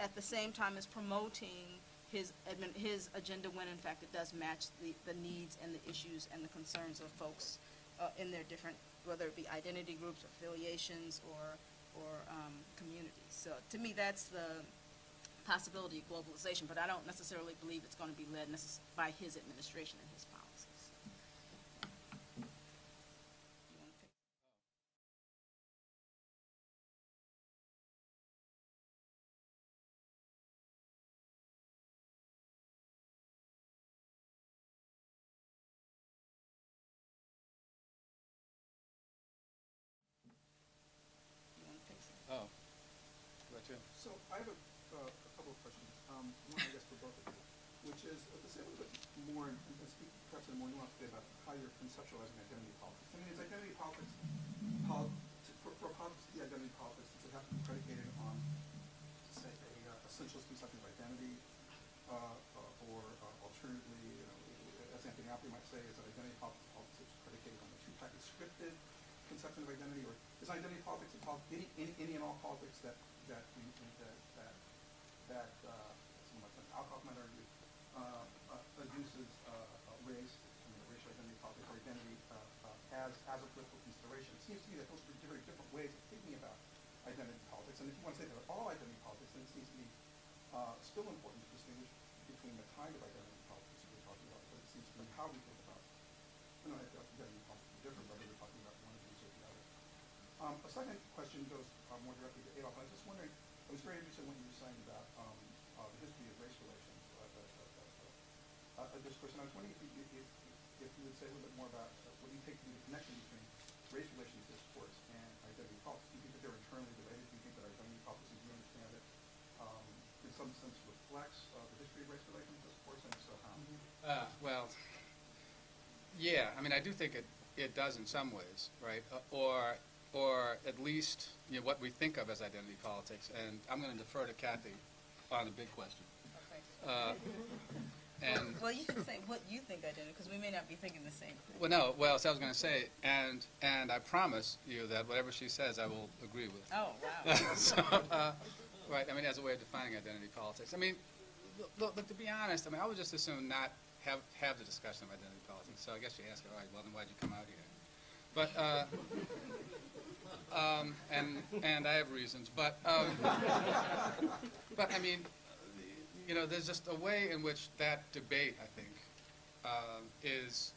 at the same time as promoting his, admin, his agenda when in fact it does match the, the needs and the issues and the concerns of folks uh, in their different, whether it be identity groups, affiliations, or, or um, communities. So to me, that's the possibility of globalization, but I don't necessarily believe it's going to be led by his administration and his policies. You wanna pick- you wanna pick some? Oh, about you? So I have a, uh, a couple of questions. Um, one, I guess, for both of you, which is uh, to say a little bit more and and speak perhaps in a more nuanced way about how you're conceptualizing identity politics. I mean, is identity politics, pol- to- for, for politics to be identity politics, does it have to be predicated on, say, a uh, essentialist conception of identity, uh, uh, or uh, alternatively, you know, as Anthony Appiah might say, is that identity politics politics is predicated on the too tightly scripted conception of identity, or is identity politics and any, any, any and all politics that, that, that, that, that, uh, alcohol minority, uh, uh, abuses, uh, uh, race, I mean, racial identity politics or identity, uh, uh, as, as a political consideration. It seems to me that those are very different ways of thinking about identity politics. And if you want to say they're all identity politics, then it seems to me, uh, still important to distinguish between the kind of identity politics we're talking about, but it seems to me how we think about, you know, identity politics different, whether we're talking about one of these or the other. Um, a second question goes uh, more directly to Adolph. I was just wondering, I was very interested in what you were saying about um, uh, the history of race relations, uh, uh, uh, uh, uh, discourse. And I was wondering if you, if, if you would say a little bit more about what you take to be the connection between race relations discourse and identity politics. Do you think that they're internally related? Do you think that identity politics, as you understand it, um, in some sense reflects the history of race relations discourse, and so how? Uh, well, yeah, I mean, I do think it, it does in some ways, right? Or, or at least, you know, what we think of as identity politics. And I'm going to defer to Cathy on the big question. Uh, And, Well, you can say what you think I did, because we may not be thinking the same well, no, well, so I was going to say, and, and I promise you that whatever she says, I will agree with. Oh, wow. So, uh, right, I mean, as a way of defining identity politics. I mean, look, look, to be honest, I mean, I would just assume not have, have the discussion of identity politics. So I guess you ask, all right, well, then why'd you come out here? But, uh, um, and, and I have reasons, but, um, but I mean, you know, there's just a way in which that debate, I think, um, is,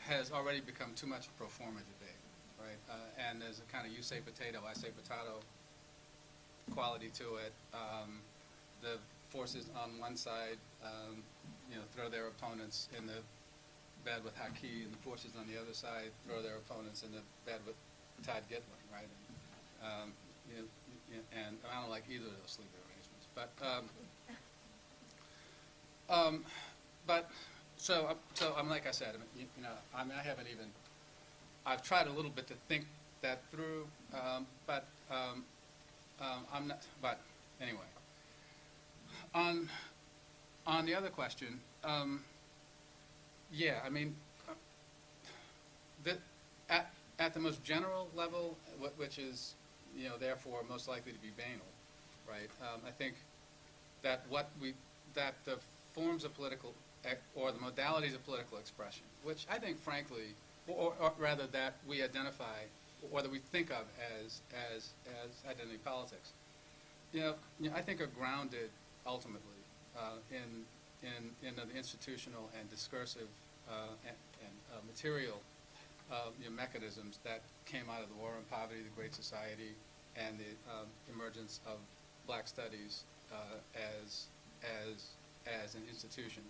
has already become too much a pro forma debate, right? Uh, and there's a kind of you say potato, I say potato quality to it. Um, the forces on one side, um, you know, throw their opponents in the bed with Haki, and the forces on the other side throw their opponents in the bed with Todd Gitlin, right? And, um, you know, and I don't like either of those sleeping arrangements, but. Um, um, but so, uh, so I'm like I said, I you, you know, I mean, I haven't even. I've tried a little bit to think that through, um, but um, um, I'm not. But anyway, on on the other question, um, yeah, I mean, uh, the, at at the most general level, wh- which is you know therefore most likely to be banal, right? Um, I think that what we that the forms of political ec- or the modalities of political expression, which I think, frankly, or, or rather that we identify or that we think of as as as identity politics, you know, you know I think are grounded ultimately uh, in in in the institutional and discursive uh, and, and uh, material uh, mechanisms that came out of the war on poverty, the Great Society, and the um, emergence of black studies uh, as as as an institution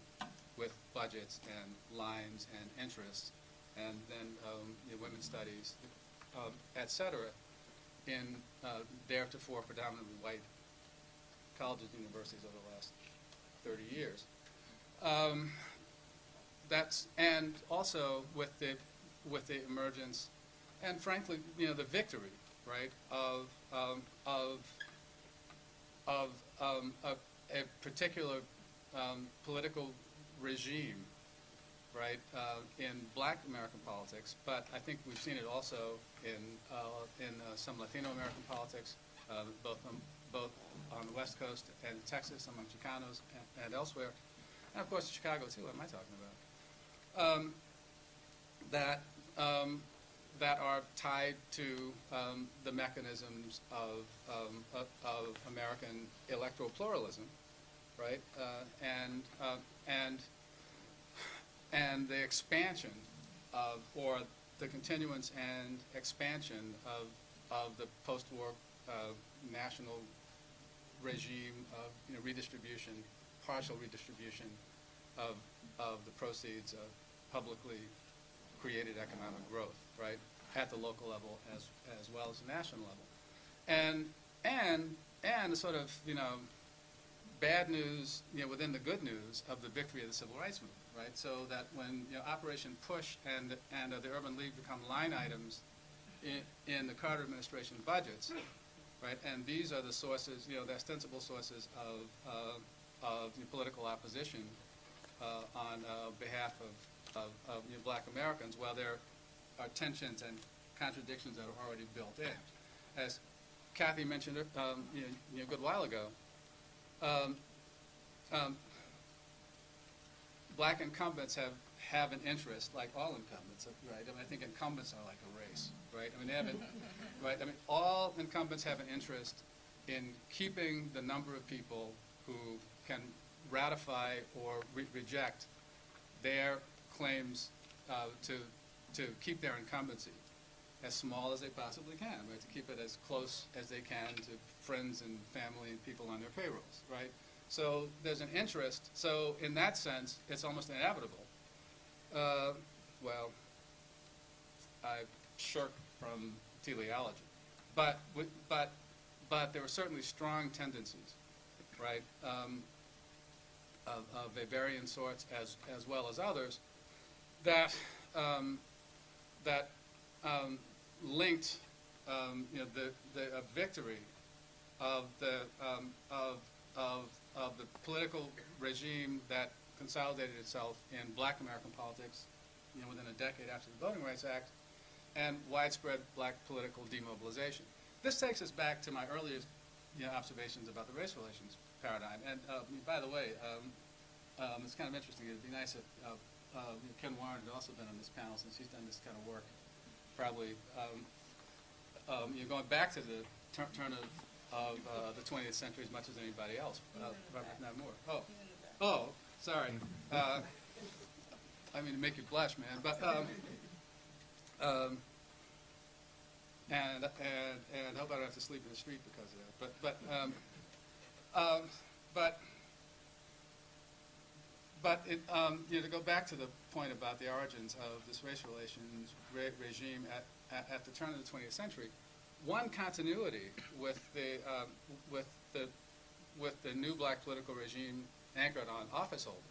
with budgets and lines and interests, and then um, women's studies, um, et cetera, in uh, theretofore predominantly white colleges and universities over the last 30 years. Um, that's and also with the with the emergence and frankly, you know, the victory, right, of um, of of um, a, a particular um, political regime, right, uh, in Black American politics. But I think we've seen it also in uh, in uh, some Latino American politics, uh, both on, both on the West Coast and Texas among Chicanos and, and elsewhere, and of course Chicago too. What am I talking about? Um, that um, that are tied to um, the mechanisms of, um, of, of American electoral pluralism, right? Uh, and, uh, and, and the expansion of, or the continuance and expansion of, of the post-war uh, national regime of you know, redistribution, partial redistribution of, of the proceeds of publicly created economic growth, right, at the local level as, as well as the national level. And, and, and the sort of, you know, bad news, you know, within the good news of the victory of the civil rights movement, right? So that when, you know, Operation Push and, and uh, the Urban League become line items in, in the Carter administration budgets, right? And these are the sources, you know, the ostensible sources of, uh, of you know, political opposition uh, on uh, behalf of, of, of you know, black Americans, while there are tensions and, contradictions that are already built in. As Cathy mentioned um, you know, you know, a good while ago, um, um, black incumbents have, have an interest, like all incumbents, right? I mean, I think incumbents are like a race, right? I mean, they have an, right? I mean, all incumbents have an interest in keeping the number of people who can ratify or re- reject their claims uh, to, to keep their incumbency as small as they possibly can, right? To keep it as close as they can to friends and family and people on their payrolls, right? So there's an interest. So in that sense, it's almost inevitable. Uh, well, I shirk from teleology, but but but there were certainly strong tendencies, right, um, of, of a varying sorts as as well as others that um, that um, linked, um, you know, the, the a victory of the um, of of of the political regime that consolidated itself in Black American politics, you know, within a decade after the Voting Rights Act, and widespread Black political demobilization. This takes us back to my earliest, you know, observations about the race relations paradigm. And uh, by the way, um, um, it's kind of interesting. It'd be nice if uh, uh, Ken Warren had also been on this panel since he's done this kind of work probably, um, um, you know, going back to the tur- turn of, of uh, the 20th century as much as anybody else. Uh, Robert Nat Moore. Oh, oh, sorry. Uh, I mean to make you blush, man, but um, um, and and and hope I don't have to sleep in the street because of that. But but um, um, but but it, um, you know, to go back to the point about the origins of this race relations re- regime at, at, at the turn of the 20th century, one continuity with the um, with the with the new black political regime anchored on office holders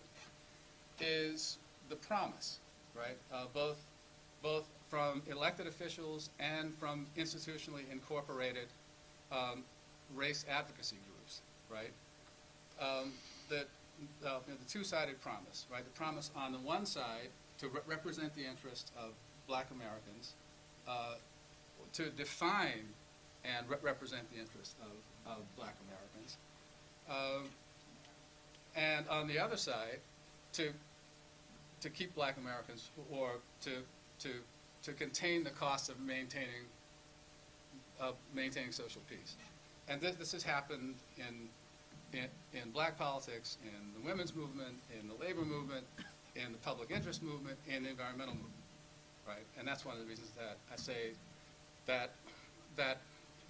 is the promise, right? Uh, both both from elected officials and from institutionally incorporated um, race advocacy groups, right? Um, that uh, you know, the two-sided promise, right? The promise on the one side to re- represent the interest of black Americans, uh, to define and re- represent the interest of, of black Americans. Um, and on the other side, to, to keep black Americans or to, to, to contain the cost of maintaining, of maintaining social peace. And this, this has happened in in, black politics, in the women's movement, in the labor movement, in the public interest movement, in the environmental movement, right? And that's one of the reasons that I say that that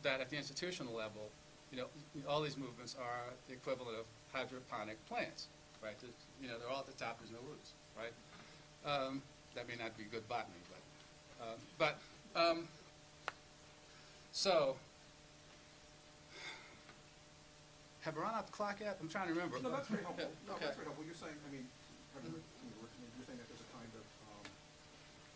that at the institutional level, you know, all these movements are the equivalent of hydroponic plants, right? There's- You know, they're all at the top. There's no roots, right? Um, that may not be good botany, but um, but um, so. Have we run out the clock yet? I'm trying to remember. No, that's very helpful. No, okay. that's very helpful. You're saying, I mean, having, you're saying that there's a kind of, um,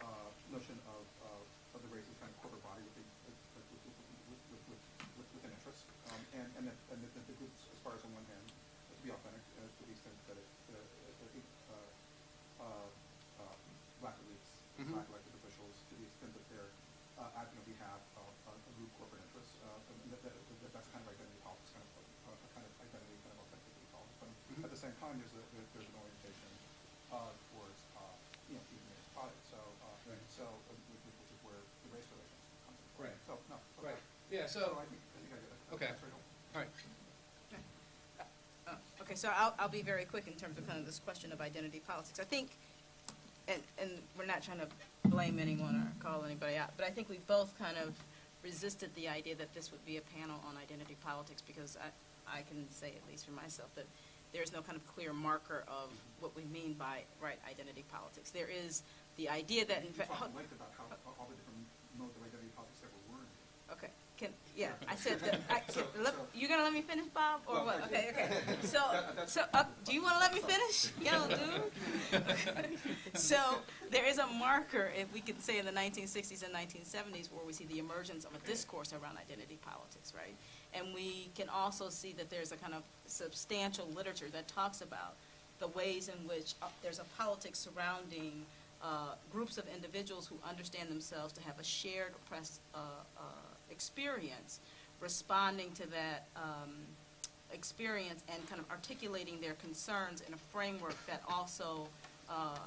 uh, notion of, of, of the race as kind of corporate body with, the- with, with, with, with, with, with, with an interest. Um, and, and that, and that that the groups aspires on one hand to be authentic, uh, to the extent that it, uh, uh, uh, uh, uh, black elites, Mhm. black elected officials, to the extent that they're, uh, acting on behalf of, of a group corporate interests, uh, and that, that, that that's kind of identity politics, kind of, uh, a kind of identity, kind of authenticity politics. But Mhm. at the same time, there's a, there- there's an orientation, uh, towards, uh, you know, keeping it product, so, uh, Right. so, uh, which, which which is where the race relations comes into play. Right. So, no, so Right. Yeah, so so, I think, I think I get it. Okay. That's very helpful. all right. Uh, Okay, so I'll, I'll be very quick in terms of kind of this question of identity politics. I think, and, and we're not trying to blame anyone or call anybody out, but I think we both kind of resisted the idea that this would be a panel on identity politics because I, I can say, at least for myself, that there's no kind of clear marker of what we mean by, right, identity politics. There is the idea that, in fact. how, how all the different modes of identity politics that were worded. Okay, can, yeah, I said that, I, can, So- let, so- you gonna let me finish, Bob, or Well, what? Okay, okay. So, so, uh, do you wanna let me finish? Y'all do? So, there is a marker, if we could say in the nineteen sixties and nineteen seventies, where we see the emergence of a discourse around identity politics, right? And we can also see that there's a kind of substantial literature that talks about the ways in which uh, there's a politics surrounding uh, groups of individuals who understand themselves to have a shared oppressed uh, uh, experience, responding to that um, experience and kind of articulating their concerns in a framework that also uh,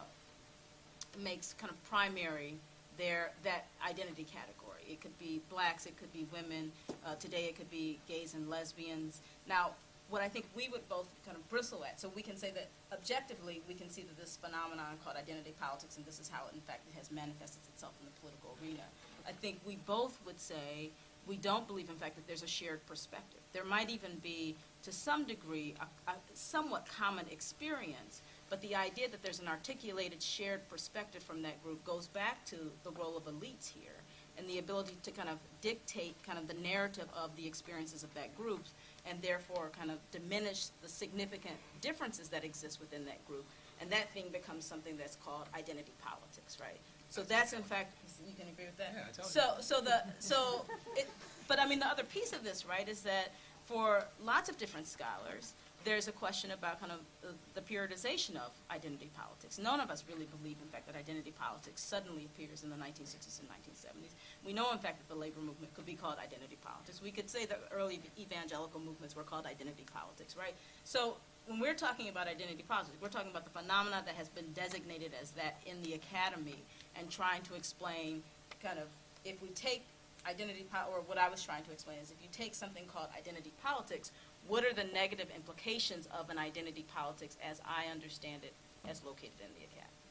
makes kind of primary their, that identity category. It could be blacks, it could be women, uh, today it could be gays and lesbians. Now, what I think we would both kind of bristle at, so we can say that objectively, we can see that this phenomenon called identity politics, and this is how, it, in fact, it has manifested itself in the political arena. I think we both would say we don't believe, in fact, that there's a shared perspective. There might even be, to some degree, a, a somewhat common experience, but the idea that there's an articulated shared perspective from that group goes back to the role of elites here and the ability to kind of dictate kind of the narrative of the experiences of that group and therefore kind of diminish the significant differences that exist within that group. And that thing becomes something that's called identity politics, right? So that's in fact, you can agree with that? Yeah, I totally So, so the, so, it, but I mean, the other piece of this, right, is that for lots of different scholars, there's a question about kind of the, the periodization of identity politics. None of us really believe, in fact, that identity politics suddenly appears in the 1960s and 1970s. We know, in fact, that the labor movement could be called identity politics. We could say that early evangelical movements were called identity politics, right? So when we're talking about identity politics, we're talking about the phenomena that has been designated as that in the academy and trying to explain kind of, if we take identity, or what I was trying to explain is if you take something called identity politics, what are the negative implications of an identity politics as I understand it as located in the academy?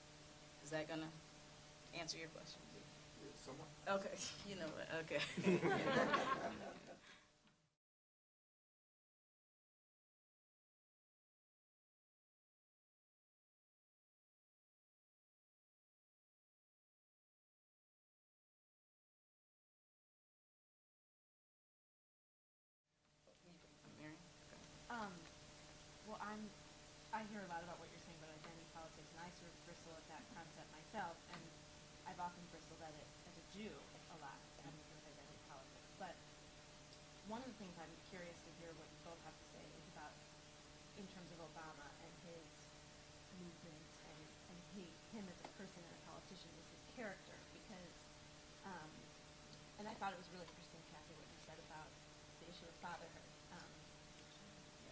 Is that going to answer your question? Somewhat. Okay, you know what, okay. Um, well, I'm, I hear a lot about what you're saying about identity politics, and I sort of bristle at that concept myself, and I've often bristled at it as a Jew a lot, having heard identity politics. But one of the things I'm curious to hear what you both have to say is about, in terms of Obama and his movement and, and he, him as a person and a politician, is his character, because, um, and I thought it was really interesting, Cathy, what you said about the issue of fatherhood. Um,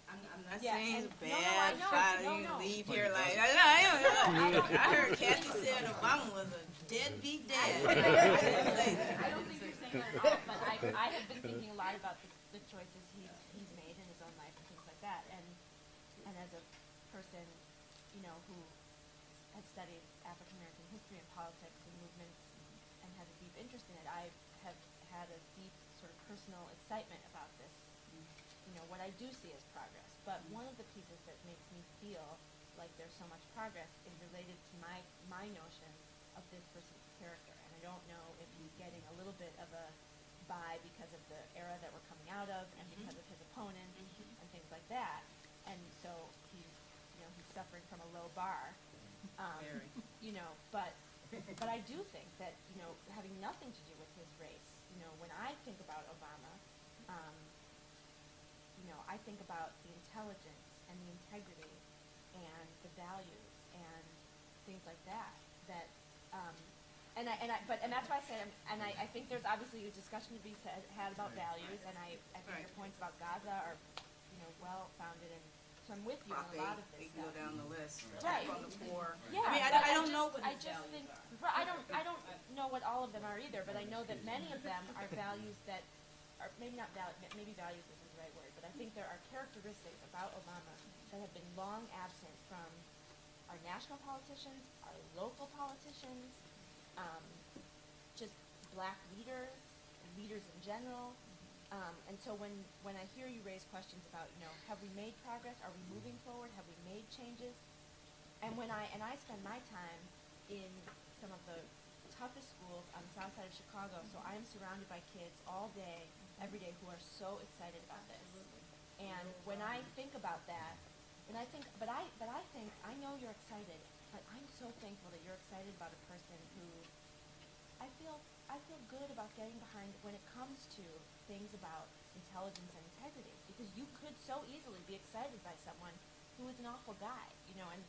I'm, I'm not Yeah, saying and- it's no, no, I know, Father, no, you no. leave here like, I, I, I, I heard Cathy said Obama was a deadbeat dad. I didn't say. I don't think you're saying that at all, but I, I have been thinking a lot about the, the choices he's, he's made in his own life and things like that. And, and as a person, you know, who has studied African American history and politics and movements and has a deep interest in it, I have had a deep sort of personal excitement about this. You know, what I do see as progress. But one of the pieces that makes me feel like there's so much progress is related to my, my notion of this person's character. And I don't know if he's getting a little bit of a buy because of the era that we're coming out of and Mhm. because of his opponents Mhm. and things like that. And so he's, you know, he's suffering from a low bar. Um, Very. you know, but but I do think that you know, having nothing to do with his race, you know, when I think about Obama, um, you know, I think about the intelligence and the integrity and the values and things like that. That, um, and I, and I, but, and that's why I said, um, and I, I think there's obviously a discussion to be said, had about values, and I, I think Right. your points about Gaza are, you know, well-founded, and so I'm with you on Prop a lot of this stuff. go down the list. Right. From the poor. Yeah, I mean, I, but I don't know just- what I his just values think, are. right, I don't, I don't know what all of them are either, but I know that many of them are values that are, maybe not val, maybe values isn't the right word, but I think there are characteristics about Obama that have been long absent from our national politicians, our local politicians, um, just black leaders, leaders in general. Um, and so when, when I hear you raise questions about, you know, have we made progress? Are we moving forward? Have we made changes? And when I, and I spend my time in some of the toughest schools on the south side of Chicago, so I am surrounded by kids all day, every day who are so excited about this. And when I think about that, when I think, but I, but I think, I know you're excited, but I'm so thankful that you're excited about a person who I feel I feel good about getting behind when it comes to things about intelligence and integrity. Because you could so easily be excited by someone who is an awful guy, you know, and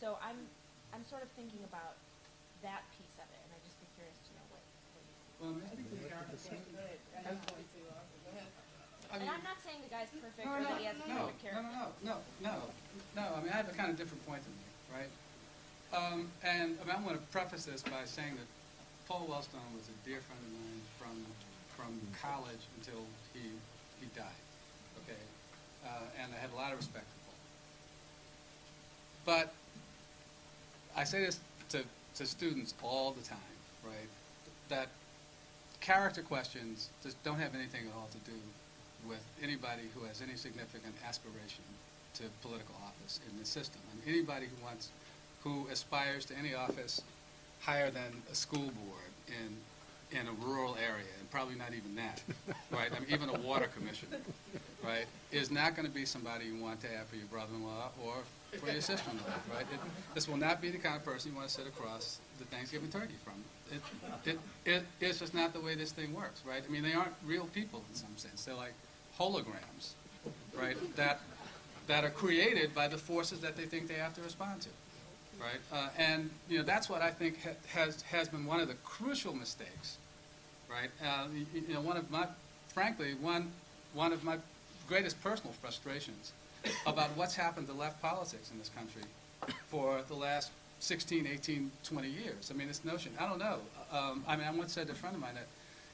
so I'm I'm sort of thinking about that piece of it, and I'd just be curious to know what, what you think. Well, I think the character I And mean, I'm not saying the guy's perfect no, or no, that he has a no, perfect character. no, no, no, no, no, I mean, I have a kind of different point than you, right? Um, and I mean, I'm gonna preface this by saying that Paul Wellstone was a dear friend of mine from, from college until he, he died, okay? Uh, and I had a lot of respect for Paul. But I say this to, to students all the time, right? That character questions just don't have anything at all to do with anybody who has any significant aspiration to political office in this system. And anybody who wants, who aspires to any office higher than a school board in, in a rural area, and probably not even that, right? I mean, even a water commissioner, right, is not going to be somebody you want to have for your brother-in-law or for your sister-in-law, right? It, this will not be the kind of person you want to sit across the Thanksgiving turkey from. It, it, it, it's just not the way this thing works, right? I mean, they aren't real people in some sense. They're like holograms, right? That, that are created by the forces that they think they have to respond to, right? Uh, and, you know, that's what I think ha- has, has been one of the crucial mistakes, right? Uh, you, you know, one of my, frankly, one, one of my greatest personal frustrations about what's happened to left politics in this country for the last 16, 18, 20 years. I mean, this notion, I don't know. Um, I mean, I once said to a friend of mine that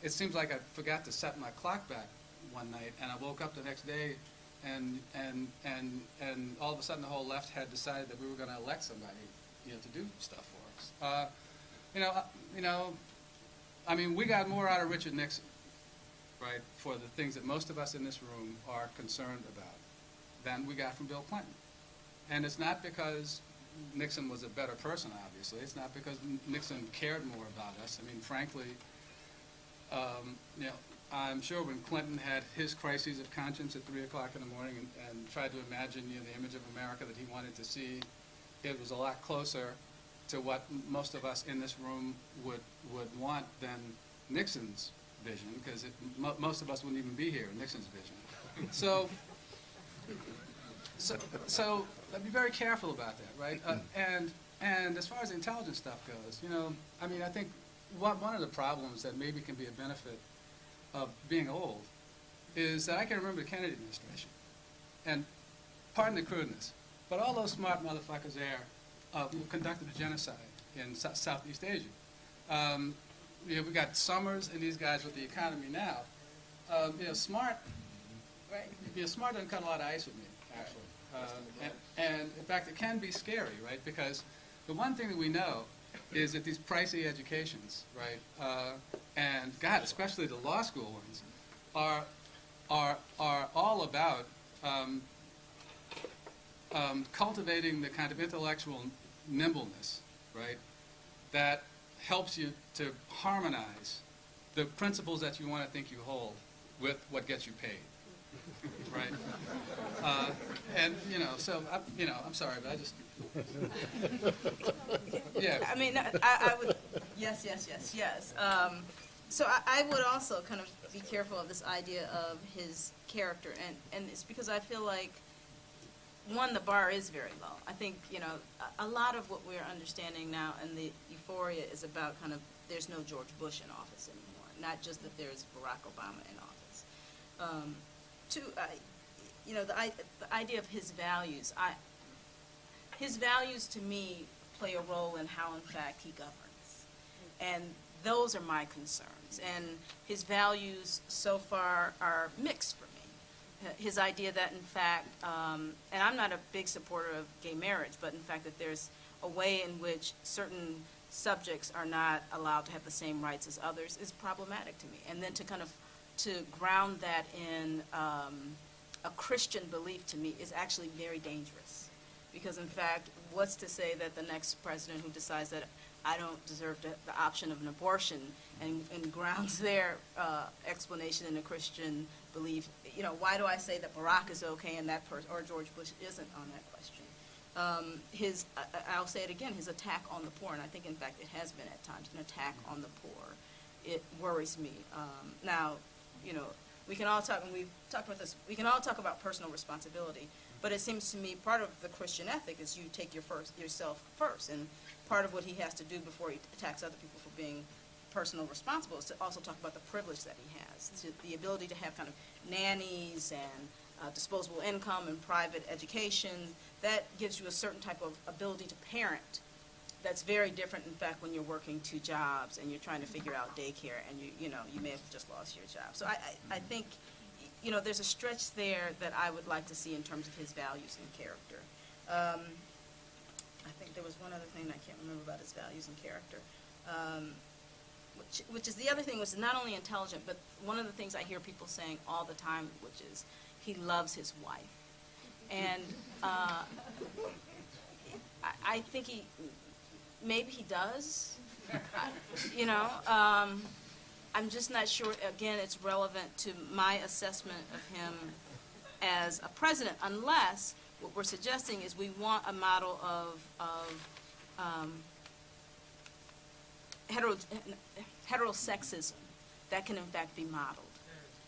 it seems like I forgot to set my clock back one night, and I woke up the next day, and and and and all of a sudden the whole left had decided that we were going to elect somebody, you know, to do stuff for us. Uh, you know, uh, you know, I mean, we got more out of Richard Nixon, right, for the things that most of us in this room are concerned about than we got from Bill Clinton. And it's not because Nixon was a better person, obviously. It's not because Nixon cared more about us. I mean, frankly, um, you know, I'm sure when Clinton had his crises of conscience at 3 o'clock in the morning and, and tried to imagine, you know, the image of America that he wanted to see, it was a lot closer to what most of us in this room would, would want than Nixon's vision, because mo- most of us wouldn't even be here in Nixon's vision. So, so, so be very careful about that, right? Uh, and and as far as the intelligence stuff goes, you know, I mean, I think one one of the problems that maybe can be a benefit of being old is that I can remember the Kennedy administration, and pardon the crudeness, but all those smart motherfuckers there uh, conducted a genocide in Sou- Southeast Asia. Um, you know, we got Summers and these guys with the economy now. Um, you know, smart Right. You know, smart doesn't cut a lot of ice with me, actually. Uh, and, and in fact, it can be scary, right? Because the one thing that we know is that these pricey educations, right, uh, and God, especially the law school ones, are are are all about um, um, cultivating the kind of intellectual nimbleness, right, that helps you to harmonize the principles that you want to think you hold with what gets you paid right? Uh, and you know, so I, you know, I'm sorry, but I just, yeah. I mean, I, I would, yes, yes, yes, yes. Um, so I, I would also kind of be careful of this idea of his character, and, and it's because I feel like, one, the bar is very low. I think, you know, a, a lot of what we're understanding now and the euphoria is about kind of, there's no George Bush in office anymore, not just that there's Barack Obama in office. Um, two, I, you know, the, the idea of his values, I, his values to me play a role in how, in fact, he governs. And those are my concerns. And his values so far are mixed for me. His idea that, in fact, um, and I'm not a big supporter of gay marriage, but in fact that there's a way in which certain subjects are not allowed to have the same rights as others is problematic to me. And then to kind of to ground that in um, a Christian belief to me is actually very dangerous. Because in fact, what's to say that the next president who decides that I don't deserve the, the option of an abortion and, and grounds their uh, explanation in a Christian belief, you know, why do I say that Barack is okay and that person, or George Bush isn't on that question? Um, his, I, I'll say it again, his attack on the poor, and I think in fact it has been at times an attack on the poor. It worries me. Um, now, you know, we can all talk, and we've talked about this, we can all talk about personal responsibility, But it seems to me, part of the Christian ethic is you take your first, yourself first. And part of what he has to do before he attacks other people for being personal responsible is to also talk about the privilege that he has, to the ability to have kind of nannies and uh, disposable income and private education. That gives you a certain type of ability to parent that's very different, in fact, when you're working two jobs and you're trying to figure out daycare and you, you know, you may have just lost your job. So I, I, I think, you know, there's a stretch there that I would like to see in terms of his values and character. Um, I think there was one other thing I can't remember about his values and character. Um, which, which is the other thing, is not only intelligent, but one of the things I hear people saying all the time, which is he loves his wife. And uh, I, I think he, maybe he does. I- You know, um, I'm just not sure, again, it's relevant to my assessment of him as a president, unless what we're suggesting is we want a model of, of um, hetero, heterosexism that can in fact be modeled.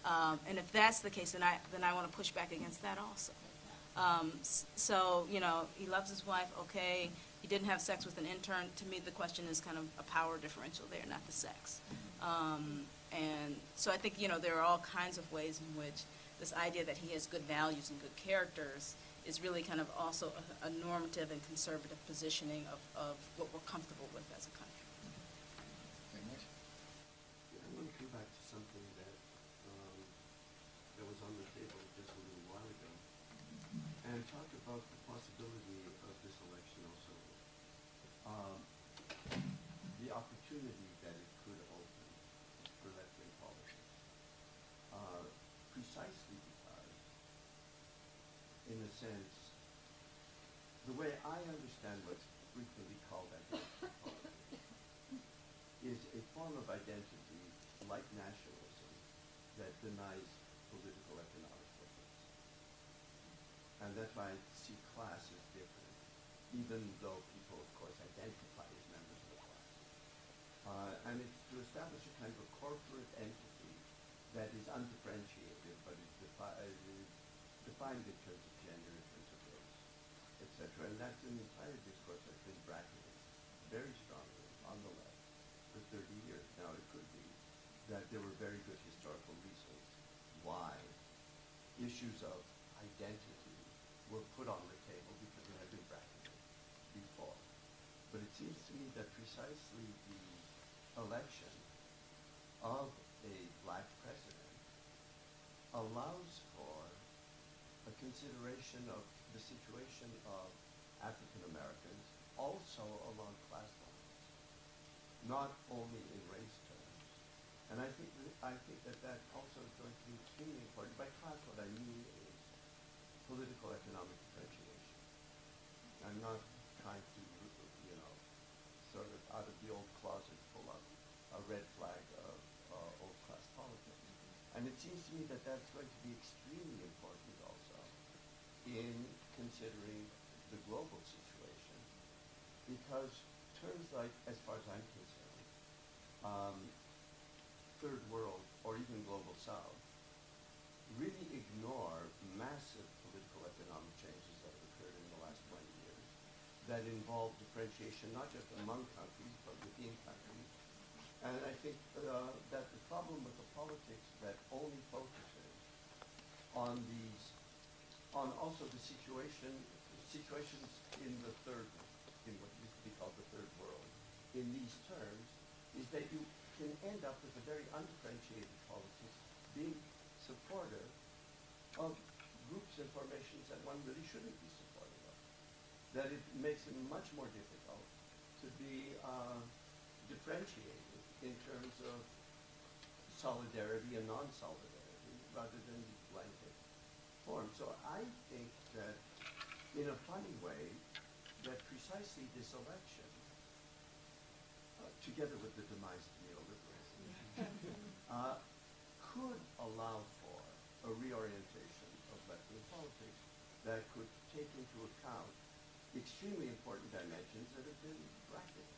Um, and if that's the case, then I, then I want to push back against that also. Um, so, you know, he loves his wife, okay, he didn't have sex with an intern. To me, the question is kind of a power differential there, not the sex. Um, and so I think, you know, there are all kinds of ways in which this idea that he has good values and good characters is really kind of also a, a normative and conservative positioning of, of what we're comfortable with as a country. Yeah, I want to come back to something that, um, that was on the table just a little while ago, and talk about the possibility of this election also. Um, the opportunity that it could open for left-wing politics. Uh, precisely because, in a sense, the way I understand what's frequently called identity politics, is a form of identity like nationalism that denies political economic difference. And that's why I see class as different, even though people, of course, identify as members of the class. Uh, and it's to establish a kind of a corporate entity that is undifferentiated, but is defi- uh, is defined in terms of gender, of race, etc. And that's an entire discourse that's been bracketed very strongly on the left for 30 years. Now, it could be that there were very good historical reasons why issues of identity were put on the table because they had been bracketed before. But it seems to me that precisely the election of a black allows for a consideration of the situation of African Americans also along class lines, not only in race terms. And I think that, I think that that also is going to be extremely important. By class, what I mean is political economic differentiation. I'm not trying to, you know, sort of out of the old closet pull up a red flag of uh, old class politics. And it seems to me that that's going to be extremely important also in considering the global situation because terms like, as far as I'm concerned, um, third world or even global south really ignore massive political economic changes that have occurred in the last 20 years that involve differentiation not just among countries but within countries. And I think uh, that the problem with the politics that only focuses on these, on also the situation, situations in the third, in what used to be called the third world, in these terms, is that you can end up with a very undifferentiated politics being supportive of groups and formations that one really shouldn't be supportive of. That it makes it much more difficult to be uh, differentiated in terms of solidarity and non-solidarity rather than blanket form. So I think that in a funny way, that precisely this election, uh, together with the demise of neoliberalism, uh, could allow for a reorientation of left-wing politics that could take into account extremely important dimensions that have been bracketed.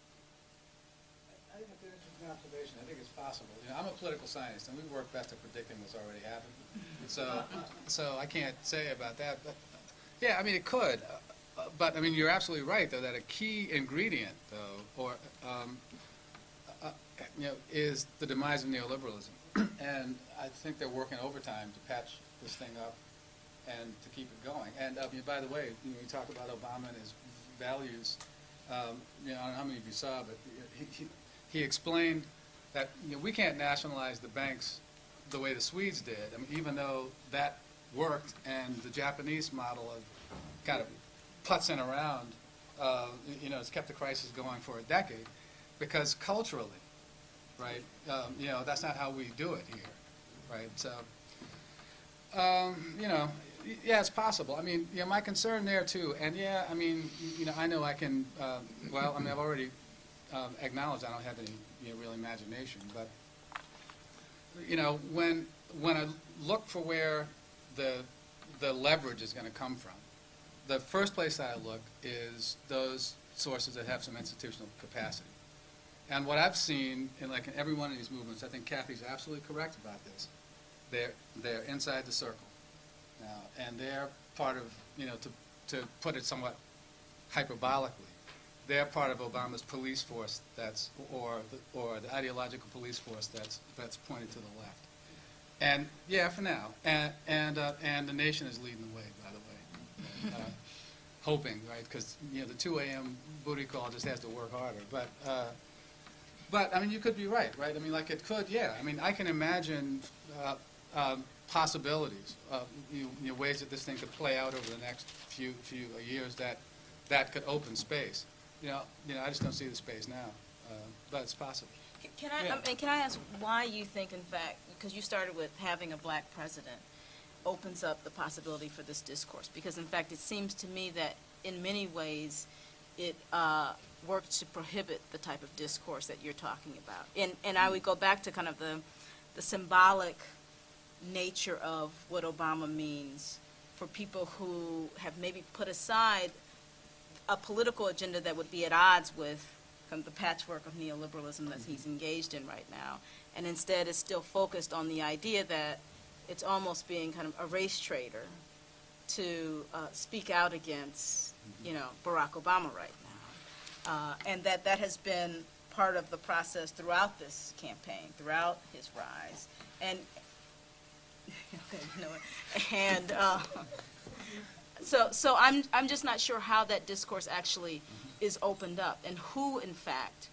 I think it's an observation. I think it's possible. You know, I'm a political scientist, and we work best at predicting what's already happened. So, so I can't say about that. But Yeah, I mean, it could, but, I mean, you're absolutely right, though, that a key ingredient, though, or, um, uh, you know, is the demise of neoliberalism. And I think they're working overtime to patch this thing up and to keep it going. And, uh, by the way, when we talk about Obama and his values, um, you know, I don't know how many of you saw, but he, he, he explained that, you know, we can't nationalize the banks the way the Swedes did. I mean, even though that worked and the Japanese model of kind of putzing around, uh, you know, it's kept the crisis going for a decade, because culturally, right, um, you know, that's not how we do it here, right? So, um, you know, yeah, it's possible. I mean, yeah, my concern there too, and yeah, I mean, you know, I know I can, um, well, I mean, I've already um, acknowledged I don't have any, you know, real imagination, but, you know, when, when I look for where the, the leverage is going to come from, the first place I look is those sources that have some institutional capacity. And what I've seen in like in every one of these movements, I think Cathy's absolutely correct about this. They're, they're inside the circle now, and they're part of, you know, to, to put it somewhat hyperbolically, they're part of Obama's police force that's, or, the- or the ideological police force that's, that's pointed to the left. And, yeah, for now. And, and, uh, and the nation is leading the way, by the way. Uh, Hoping, right, because, you know, the 2 AM booty call just has to work harder. But, uh, but, I mean, you could be right, right? I mean, like, it could, yeah. I mean, I can imagine uh, um, possibilities, uh, you you know, ways that this thing could play out over the next few, few years that, that could open space. You know, you know, I just don't see the space now, uh, but it's possible. C- Can I, Yeah. I mean, can I ask why you think, in fact, because you started with having a black president, opens up the possibility for this discourse? Because in fact, it seems to me that in many ways, it uh, works to prohibit the type of discourse that you're talking about. And, and I would go back to kind of the, the symbolic nature of what Obama means for people who have maybe put aside a political agenda that would be at odds with kind of the patchwork of neoliberalism that he's engaged in right now, and instead is still focused on the idea that it's almost being kind of a race traitor to uh, speak out against, you know, Barack Obama right now, uh, and that that has been part of the process throughout this campaign, throughout his rise, and okay, you know, and. Uh, so, so I'm, I'm just not sure how that discourse actually is opened up and who, in fact,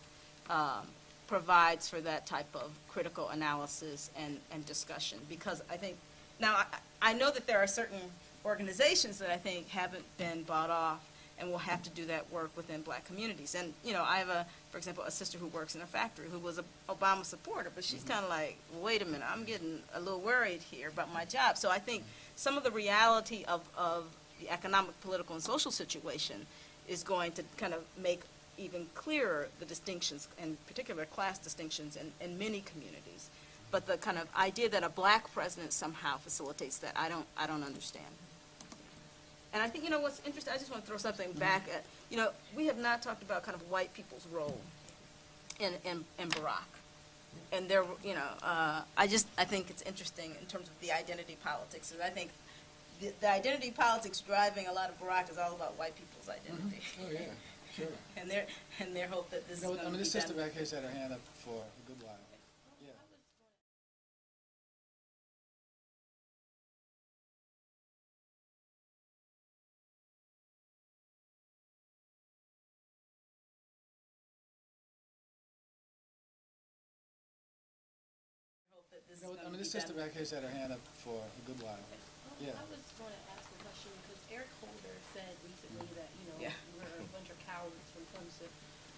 um, provides for that type of critical analysis and, and discussion. Because I think, now, I, I know that there are certain organizations that I think haven't been bought off and will have to do that work within black communities. And, you know, I have a, for example, a sister who works in a factory who was a Obama supporter, but she's kind of like, wait a minute, I'm getting a little worried here about my job. So I think some of the reality of, of the economic, political, and social situation is going to kind of make even clearer the distinctions, in particular class distinctions in, in many communities. But the kind of idea that a black president somehow facilitates that, I don't, I don't understand. And I think, you know, what's interesting, I just want to throw something back at, you know, we have not talked about kind of white people's role in, in, in Barack. And there, you know, uh, I just, I think it's interesting in terms of the identity politics. And I think the, the identity politics driving a lot of Barack is all about white people's mm-hmm. identity. Oh, yeah, sure. And their, and their hope that this is You know, going I mean, this sister done. back here's had her hand up for a good while. Yeah. Hope that this You is know, I mean, this sister back here's had her hand up for a good while. Yeah. I was going to ask a question because Eric Holder said recently that, you know, Yeah. we're a bunch of cowards when it comes to,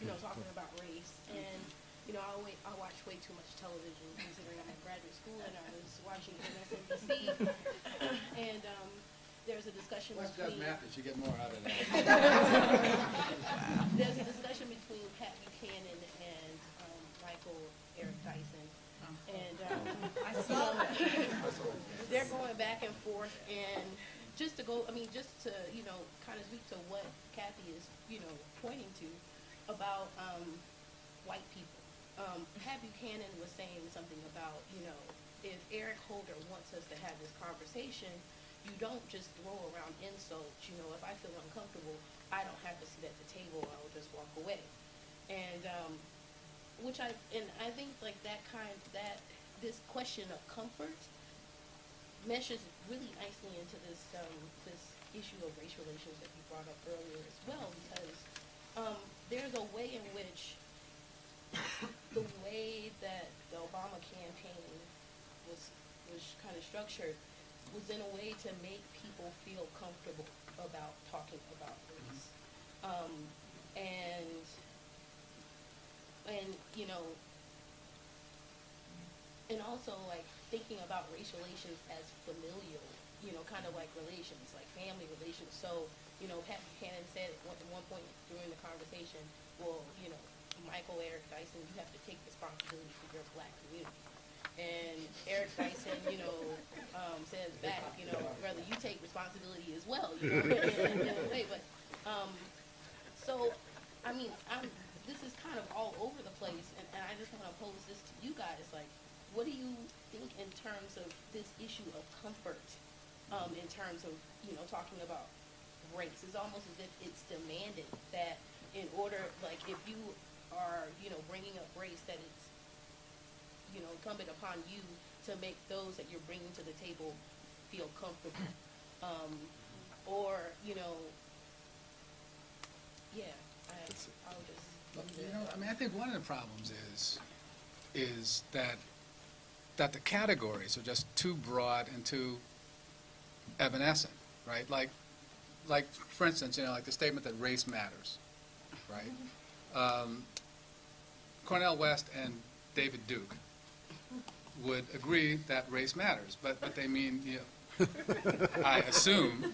you know, talking about race. And, you know, I, wait, I watch way too much television considering I'm in graduate school and I was watching MSNBC. and um, there's a discussion West does between, Mathis, you get more out of that. there's a discussion between Pat Buchanan and um, Michael Eric Dyson. And um, I saw they're going back and forth and just to go, I mean, just to, you know, kind of speak to what Cathy is, you know, pointing to about um, white people. Um, Pat Buchanan was saying something about, you know, if Eric Holder wants us to have this conversation, you don't just throw around insults, you know, if I feel uncomfortable, I don't have to sit at the table, I will just walk away. And, um, which I, and I think like that kind, that, this question of comfort meshes really nicely into this, um, this issue of race relations that you brought up earlier as well, because, um, there's a way in which the way that the Obama campaign was, was kind of structured was in a way to make people feel comfortable about talking about race. Um, and, and, you know, and also like thinking about racial relations as familial, you know, kind of like relations, like family relations. So, you know, Pat Buchanan said at one, at one point during the conversation, well, you know, Michael Eric Dyson, you have to take responsibility for your black community. And Eric Dyson, you know, um, says back, you know, rather you take responsibility as well, you know, in, in a way. But um, so, I mean, I'm, this is kind of all over the place, and, and I just want to pose this to you guys. Like, what do you think in terms of this issue of comfort, um, in terms of, you know, talking about race? It's almost as if it's demanded that in order, like, if you are, you know, bringing up race, that it's, you know, incumbent upon you to make those that you're bringing to the table feel comfortable. Um, or, you know, yeah, I, I'll just. You know, I mean, I think one of the problems is, is that, that the categories are just too broad and too evanescent, right? Like, like, for instance, you know, like the statement that race matters, right? Um, Cornel West and David Duke would agree that race matters, but, but they mean, you know, I assume,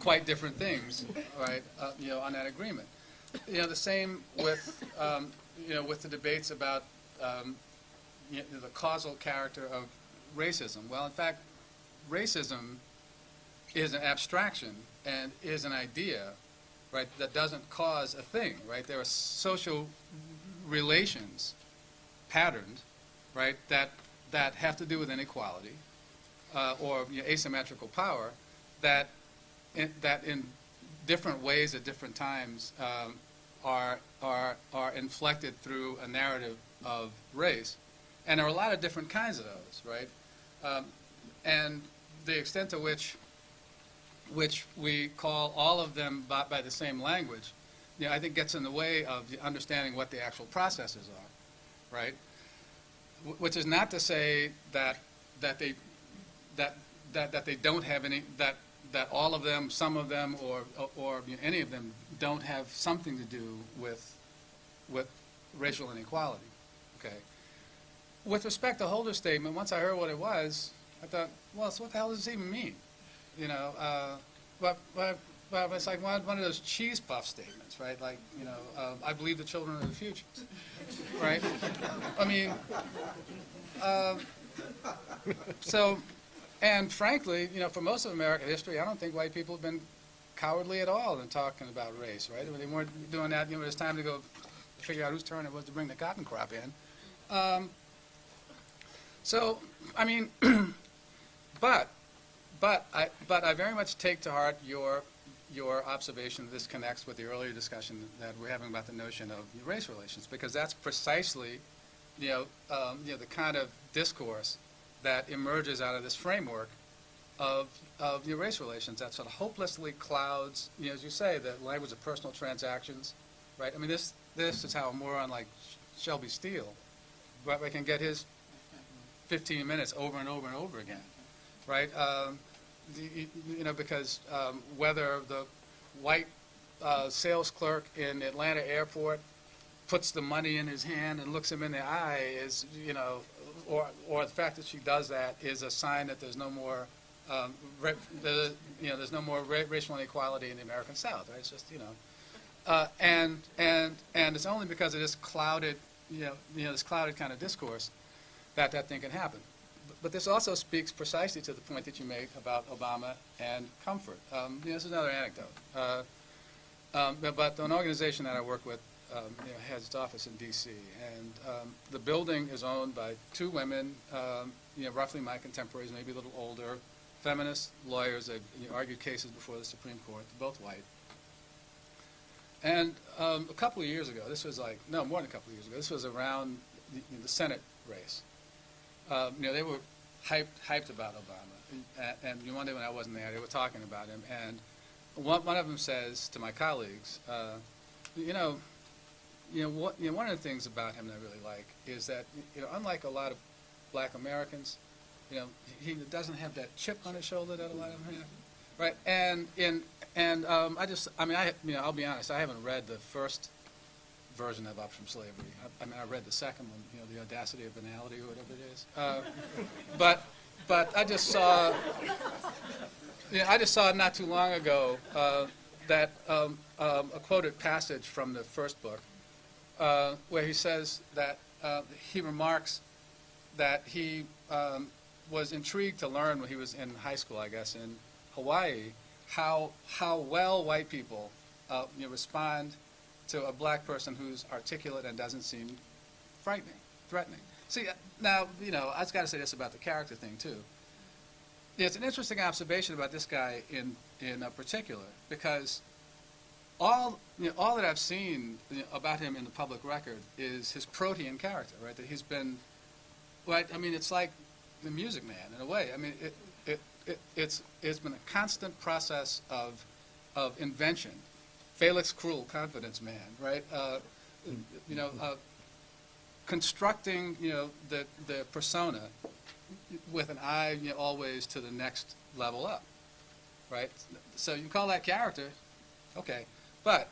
quite different things, right, uh, you know, on that agreement. You know, the same with, um, you know, with the debates about, um, you know, the causal character of racism. Well, in fact, racism is an abstraction and is an idea, right, that doesn't cause a thing, right? There are social relations, patterned, right, that, that have to do with inequality uh, or you know, asymmetrical power that in, that in different ways at different times um, are, are, are inflected through a narrative of race. And there are a lot of different kinds of those, right? Um, and the extent to which, which we call all of them by, by the same language, you know, I think gets in the way of understanding what the actual processes are, right? Wh- Which is not to say that, that they, that, that, that they don't have any, that, that all of them, some of them, or, or you know, any of them don't have something to do with, with racial inequality, okay? With respect to Holder's statement, once I heard what it was, I thought, well, so what the hell does this even mean? You know, uh, but, but, but it's like one, one of those cheese puff statements, right? Like, you know, uh, I believe the children are the future, right? I mean, uh, so, and frankly, you know, for most of American history, I don't think white people have been cowardly at all in talking about race, right? I mean, they weren't doing that, you know, it's time to go figure out whose turn it was to bring the cotton crop in. Um, so, I mean, but, but I, but I very much take to heart your, your observation that this connects with the earlier discussion that we're having about the notion of race relations, because that's precisely, you know, um, you know, the kind of discourse that emerges out of this framework of, of race relations that sort of hopelessly clouds, you know, as you say, the language of personal transactions, right? I mean, this, this is how a moron like Shelby Steele, right, can get his 15 minutes over and over and over again, right? Um, the, you- know, because um, whether the white uh, sales clerk in Atlanta airport puts the money in his hand and looks him in the eye is, you know, or, or the fact that she does that is a sign that there's no more, um, the, you know, there's no more ra- racial inequality in the American South, right? It's just, you know, uh, and, and, and it's only because of this clouded, you know, you know, this clouded kind of discourse that that thing can happen. But- But this also speaks precisely to the point that you make about Obama and comfort. Um, you know, this is another anecdote. Uh, um, but, an organization that I work with um, you know, has its office in D.C. and um, the building is owned by two women, um, you know, roughly my contemporaries, maybe a little older, feminist lawyers. They've you know, argued cases before the Supreme Court. They're both white. And um, a couple of years ago, this was like, no, more than a couple of years ago, this was around the, the Senate race. Um, you know, they were hyped, hyped about Obama. And, and one day when I wasn't there, they were talking about him. And one, one of them says to my colleagues, uh, you know, you know, what, you know, one of the things about him that I really like is that, you know, unlike a lot of black Americans, you know, he doesn't have that chip on his shoulder that a lot of them have. Right, and and and um, I just, I mean, I, you know, I'll be honest, I haven't read the first version of Up from Slavery. I, I mean, I read the second one, you know, The Audacity of Banality or whatever it is. Uh, but, but I just saw, you know, I just saw not too long ago uh, that um, um, a quoted passage from the first book uh, where he says that uh, he remarks that he um, was intrigued to learn when he was in high school, I guess, in Hawaii, how how well white people uh, you know, respond to a black person who's articulate and doesn't seem frightening, threatening. See, uh, now you know I've got to say this about the character thing too. It's an interesting observation about this guy in in particular because all you know, all that I've seen you know, about him in the public record is his protean character, right? That he's been, right? I mean, it's like the Music Man in a way. I mean, it, it, it it's it's been a constant process of of invention. Felix Krull, confidence man, right? Uh, you know, uh, constructing you know the the persona with an eye you know, always to the next level up, right? So you call that character, okay. But,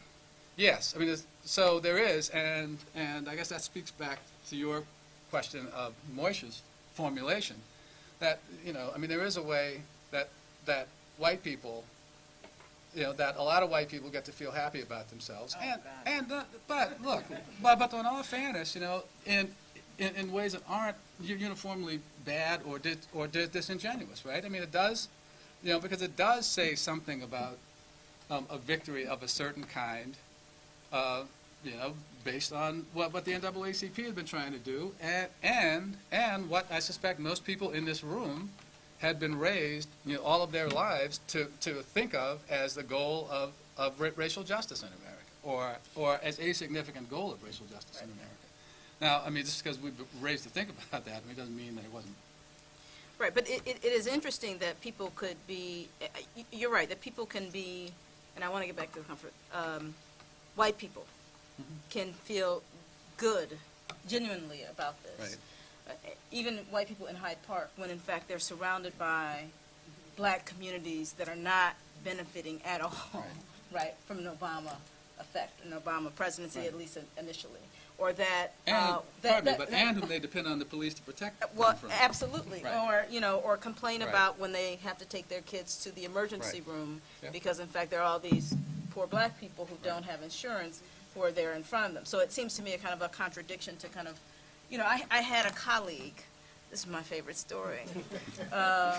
yes, I mean, so there is, and, and I guess that speaks back to your question of Moishe's formulation, that, you know, I mean, there is a way that, that white people, you know, that a lot of white people get to feel happy about themselves. And, and, uh, but, look, but, but in all fairness, you know, in, in, in ways that aren't uniformly bad or dis, or dis- disingenuous, right? I mean, it does, you know, because it does say something about um, a victory of a certain kind, uh, you know, based on what, what the NAACP had been trying to do, and, and and what I suspect most people in this room had been raised, you know, all of their lives to, to think of as the goal of, of ra- racial justice in America, or or as a significant goal of racial justice in America. Now, I mean, just because we've been raised to think about that, I mean, doesn't mean that it wasn't. Right, but it, it, it is interesting that people could be, uh, you're right, that people can be, and I want to get back to the comfort, um, white people can feel good, genuinely about this. Uh, Even white people in Hyde Park, when in fact they're surrounded by black communities that are not benefiting at all, Right. right, from an Obama effect, an Obama presidency, Right. at least initially. Or that. And, uh, that- pardon me, but and whom they depend on the police to protect them well, from. absolutely, Right. or, you know, or complain about when they have to take their kids to the emergency room, because in fact, there are all these poor black people who don't have insurance who are there in front of them. So it seems to me a kind of a contradiction to kind of, you know, I, I had a colleague, this is my favorite story. Uh,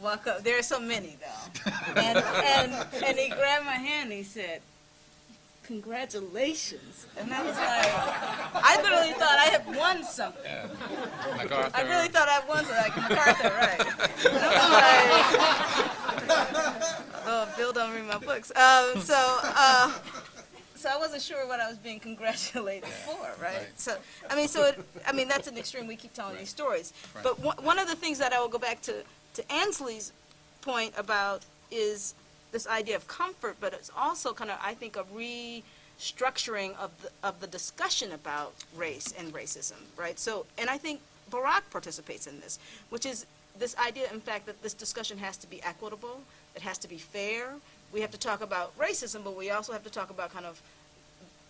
Walk up, there are so many though. And, and, and he grabbed my hand and he said, congratulations. And I was like, I literally thought I had won something. Yeah. MacArthur. I really thought I won something, like MacArthur, right? And I was like, oh, Bill don't read my books. Um, so, uh, so I wasn't sure what I was being congratulated for, right? Right. So, I mean, so it, I mean, that's an extreme. We keep telling these stories. Right. But one, one of the things that I will go back to, to Ansley's point about is this idea of comfort, but it's also kind of, I think, a restructuring of the, of the discussion about race and racism, right? So, and I think Barack participates in this, which is this idea, in fact, that this discussion has to be equitable, it has to be fair. We have to talk about racism, but we also have to talk about kind of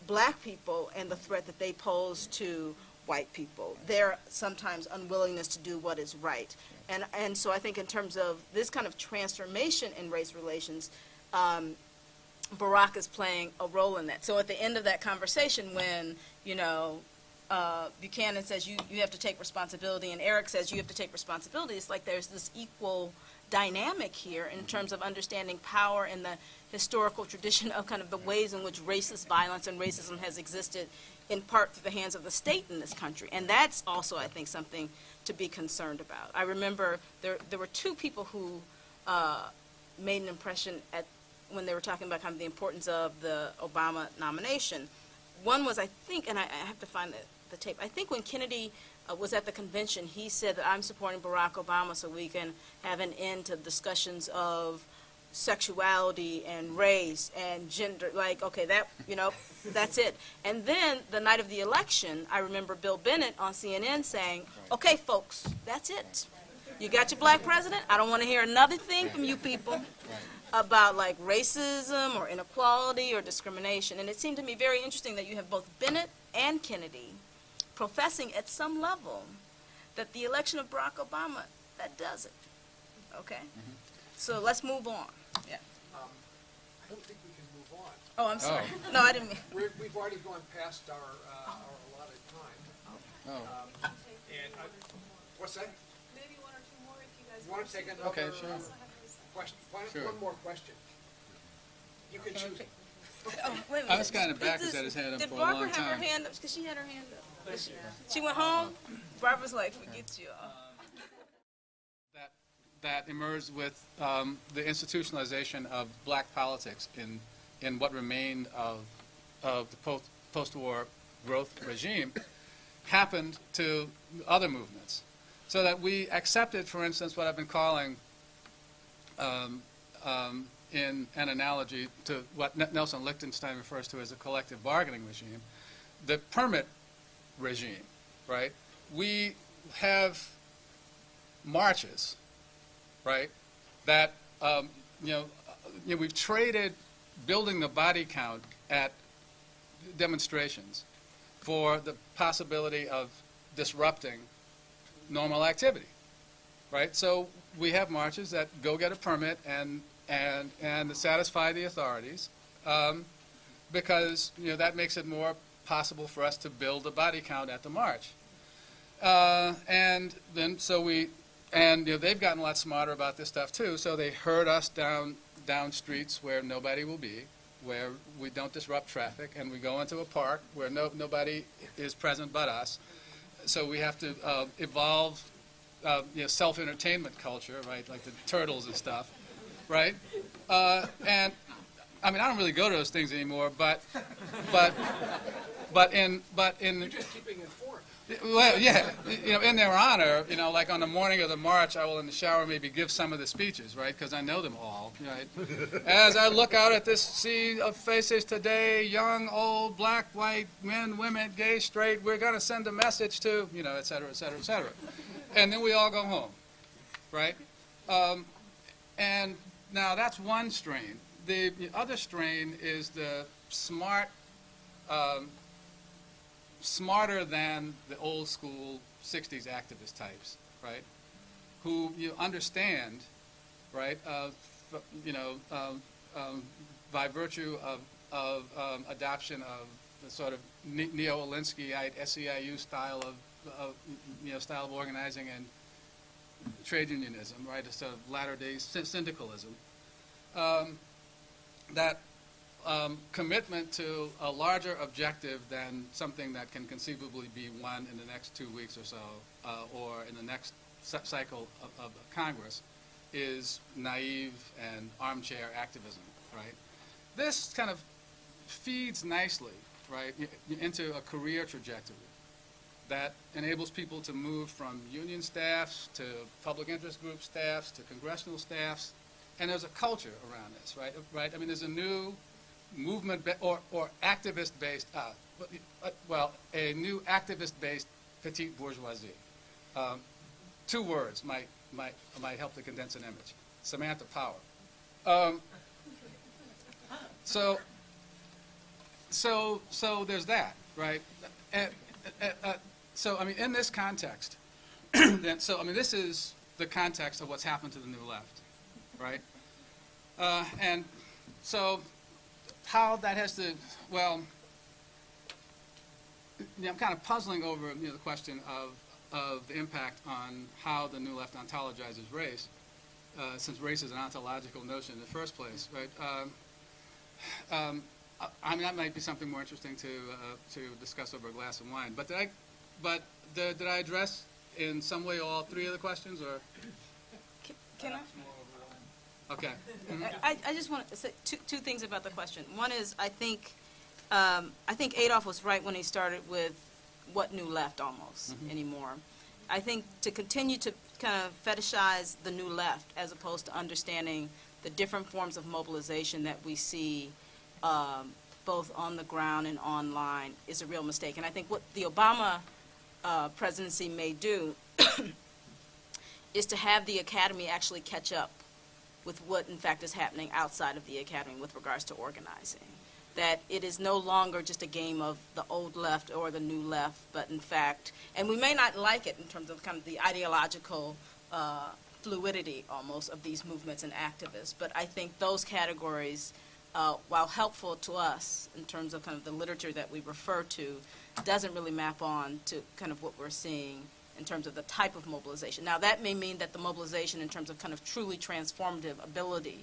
black people and the threat that they pose to white people, their sometimes unwillingness to do what is right. And, and so I think in terms of this kind of transformation in race relations, um, Barack is playing a role in that. So at the end of that conversation, when, you know, uh, Buchanan says you, you have to take responsibility and Eric says you have to take responsibility, it's like there's this equal dynamic here in terms of understanding power and the historical tradition of kind of the ways in which racist violence and racism has existed in part through the hands of the state in this country. And that's also, I think, something to be concerned about. I remember there, there were two people who uh, made an impression at, when they were talking about kind of the importance of the Obama nomination. One was, I think, and I, I have to find the, the tape, I think when Kennedy uh, was at the convention, he said that I'm supporting Barack Obama so we can have an end to discussions of sexuality and race and gender, like, okay, that, you know, that's it. And then, the night of the election, I remember Bill Bennett on CNN saying, okay, folks, that's it. You got your black president, I don't want to hear another thing from you people about like racism or inequality or discrimination. And it seemed to me very interesting that you have both Bennett and Kennedy professing at some level that the election of Barack Obama, that does it. Okay? So let's move on. Yeah. Um, I don't think we can move on. Oh, I'm sorry. No, I didn't mean. We're, we've already gone past our, uh, our allotted time. Oh, Um, And, I- what's that? Maybe one or two more if you guys. You want to take another? Okay, sure. uh, Question, one, Sure. one more question. You can choose. Oh, wait a minute. I was kinda back, Did he's had his hand up Did for a Barbara long have her hand up? Because she had her hand up. She- She went home? Barbara's like, forget you. that, that emerged with um, the institutionalization of black politics in, in what remained of, of the post, post-war growth regime happened to other movements. So that we accepted, for instance, what I've been calling, um, um, in an analogy to what N- Nelson Lichtenstein refers to as a collective bargaining regime, the permit regime, right? We have marches, right? That um, you know, you know, we've traded building the body count at demonstrations for the possibility of disrupting normal activity, right? So we have marches that go get a permit and and and satisfy the authorities, um, because you know that makes it more possible for us to build a body count at the march. Uh, and then so we and you know, they've gotten a lot smarter about this stuff too. So they herd us down down streets where nobody will be, where we don't disrupt traffic, and we go into a park where no nobody is present but us. So we have to uh, evolve, uh, you know, self-entertainment culture, right? Like the turtles and stuff, right? Uh, and I mean, I don't really go to those things anymore, but but but in but in. Well, yeah, you know, in their honor, you know, like on the morning of the march, I will in the shower maybe give some of the speeches, right? Because I know them all, right? As I look out at this sea of faces today, young, old, black, white, men, women, gay, straight, we're going to send a message to, you know, et cetera, et cetera, et cetera. And then we all go home, right? Um, and now that's one strain. The, the other strain is the smart um, smarter than the old school 60s activist types, right? Who you understand, right? Uh, you know, um, um, by virtue of, of um, adoption of the sort of ne- neo-Alinskyite SEIU style of, of, you know, style of organizing and trade unionism, right? A sort of latter-day sy- syndicalism. Um, that um, commitment to a larger objective than something that can conceivably be won in the next two weeks or so, uh, or in the next cycle of, of Congress, is naive and armchair activism, right? This kind of feeds nicely, right, into a career trajectory that enables people to move from union staffs to public interest group staffs to congressional staffs, and there's a culture around this, right? Right? I mean, there's a new movement or, or activist-based, uh, uh, well, a new activist-based petite bourgeoisie. Um, two words might, might, might help to condense an image. Samantha Power. Um, so, so, so there's that, right? And, uh, so, I mean, in this context, so, I mean, this is the context of what's happened to the New Left, right? Uh, and so, how that has to, well, you know, I'm kind of puzzling over you know, the question of, of the impact on how the New Left ontologizes race, uh, since race is an ontological notion in the first place, right? Um, um, I- I mean, that might be something more interesting to, uh, to discuss over a glass of wine. But did I, but the, did I address in some way all three of the questions, or? Can I? Okay. I, I just want to say two, two things about the question. One is, I think, um, I think Adolph was right when he started with what new left almost anymore. I think to continue to kind of fetishize the new left as opposed to understanding the different forms of mobilization that we see um, both on the ground and online is a real mistake. And I think what the Obama uh, presidency may do is to have the academy actually catch up with what in fact is happening outside of the academy with regards to organizing. That it is no longer just a game of the old left or the new left, but in fact, and we may not like it in terms of kind of the ideological uh, fluidity almost of these movements and activists, but I think those categories, uh, while helpful to us in terms of kind of the literature that we refer to, doesn't really map on to kind of what we're seeing in terms of the type of mobilization. Now, that may mean that the mobilization in terms of kind of truly transformative ability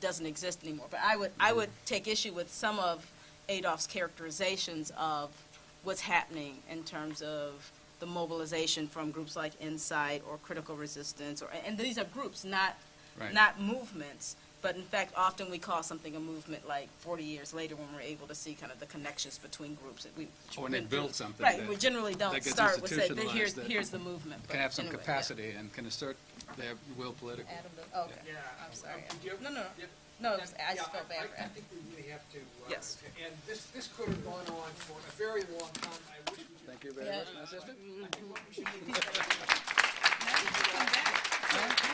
doesn't exist anymore. But I would, I would take issue with some of Adolph's characterizations of what's happening in terms of the mobilization from groups like INCITE or Critical Resistance, or, and these are groups, not, Right. not movements. But in fact, often we call something a movement like 40 years later when we're able to see kind of the connections between groups. that we Or when they went build something Right, that- we generally don't start with, say, here's, here's the movement. Can have some anyway, yeah. capacity and can assert their will politically. Adam, does- okay, Yeah. I'm sorry. Did you- No, no, no. No, was- I just Yeah, felt bad I- for I think we really have to. uh, Yes. to end. this, this could have gone on for a very long time. I wish we. Thank you very Yeah. much, my sister. I think what we should do is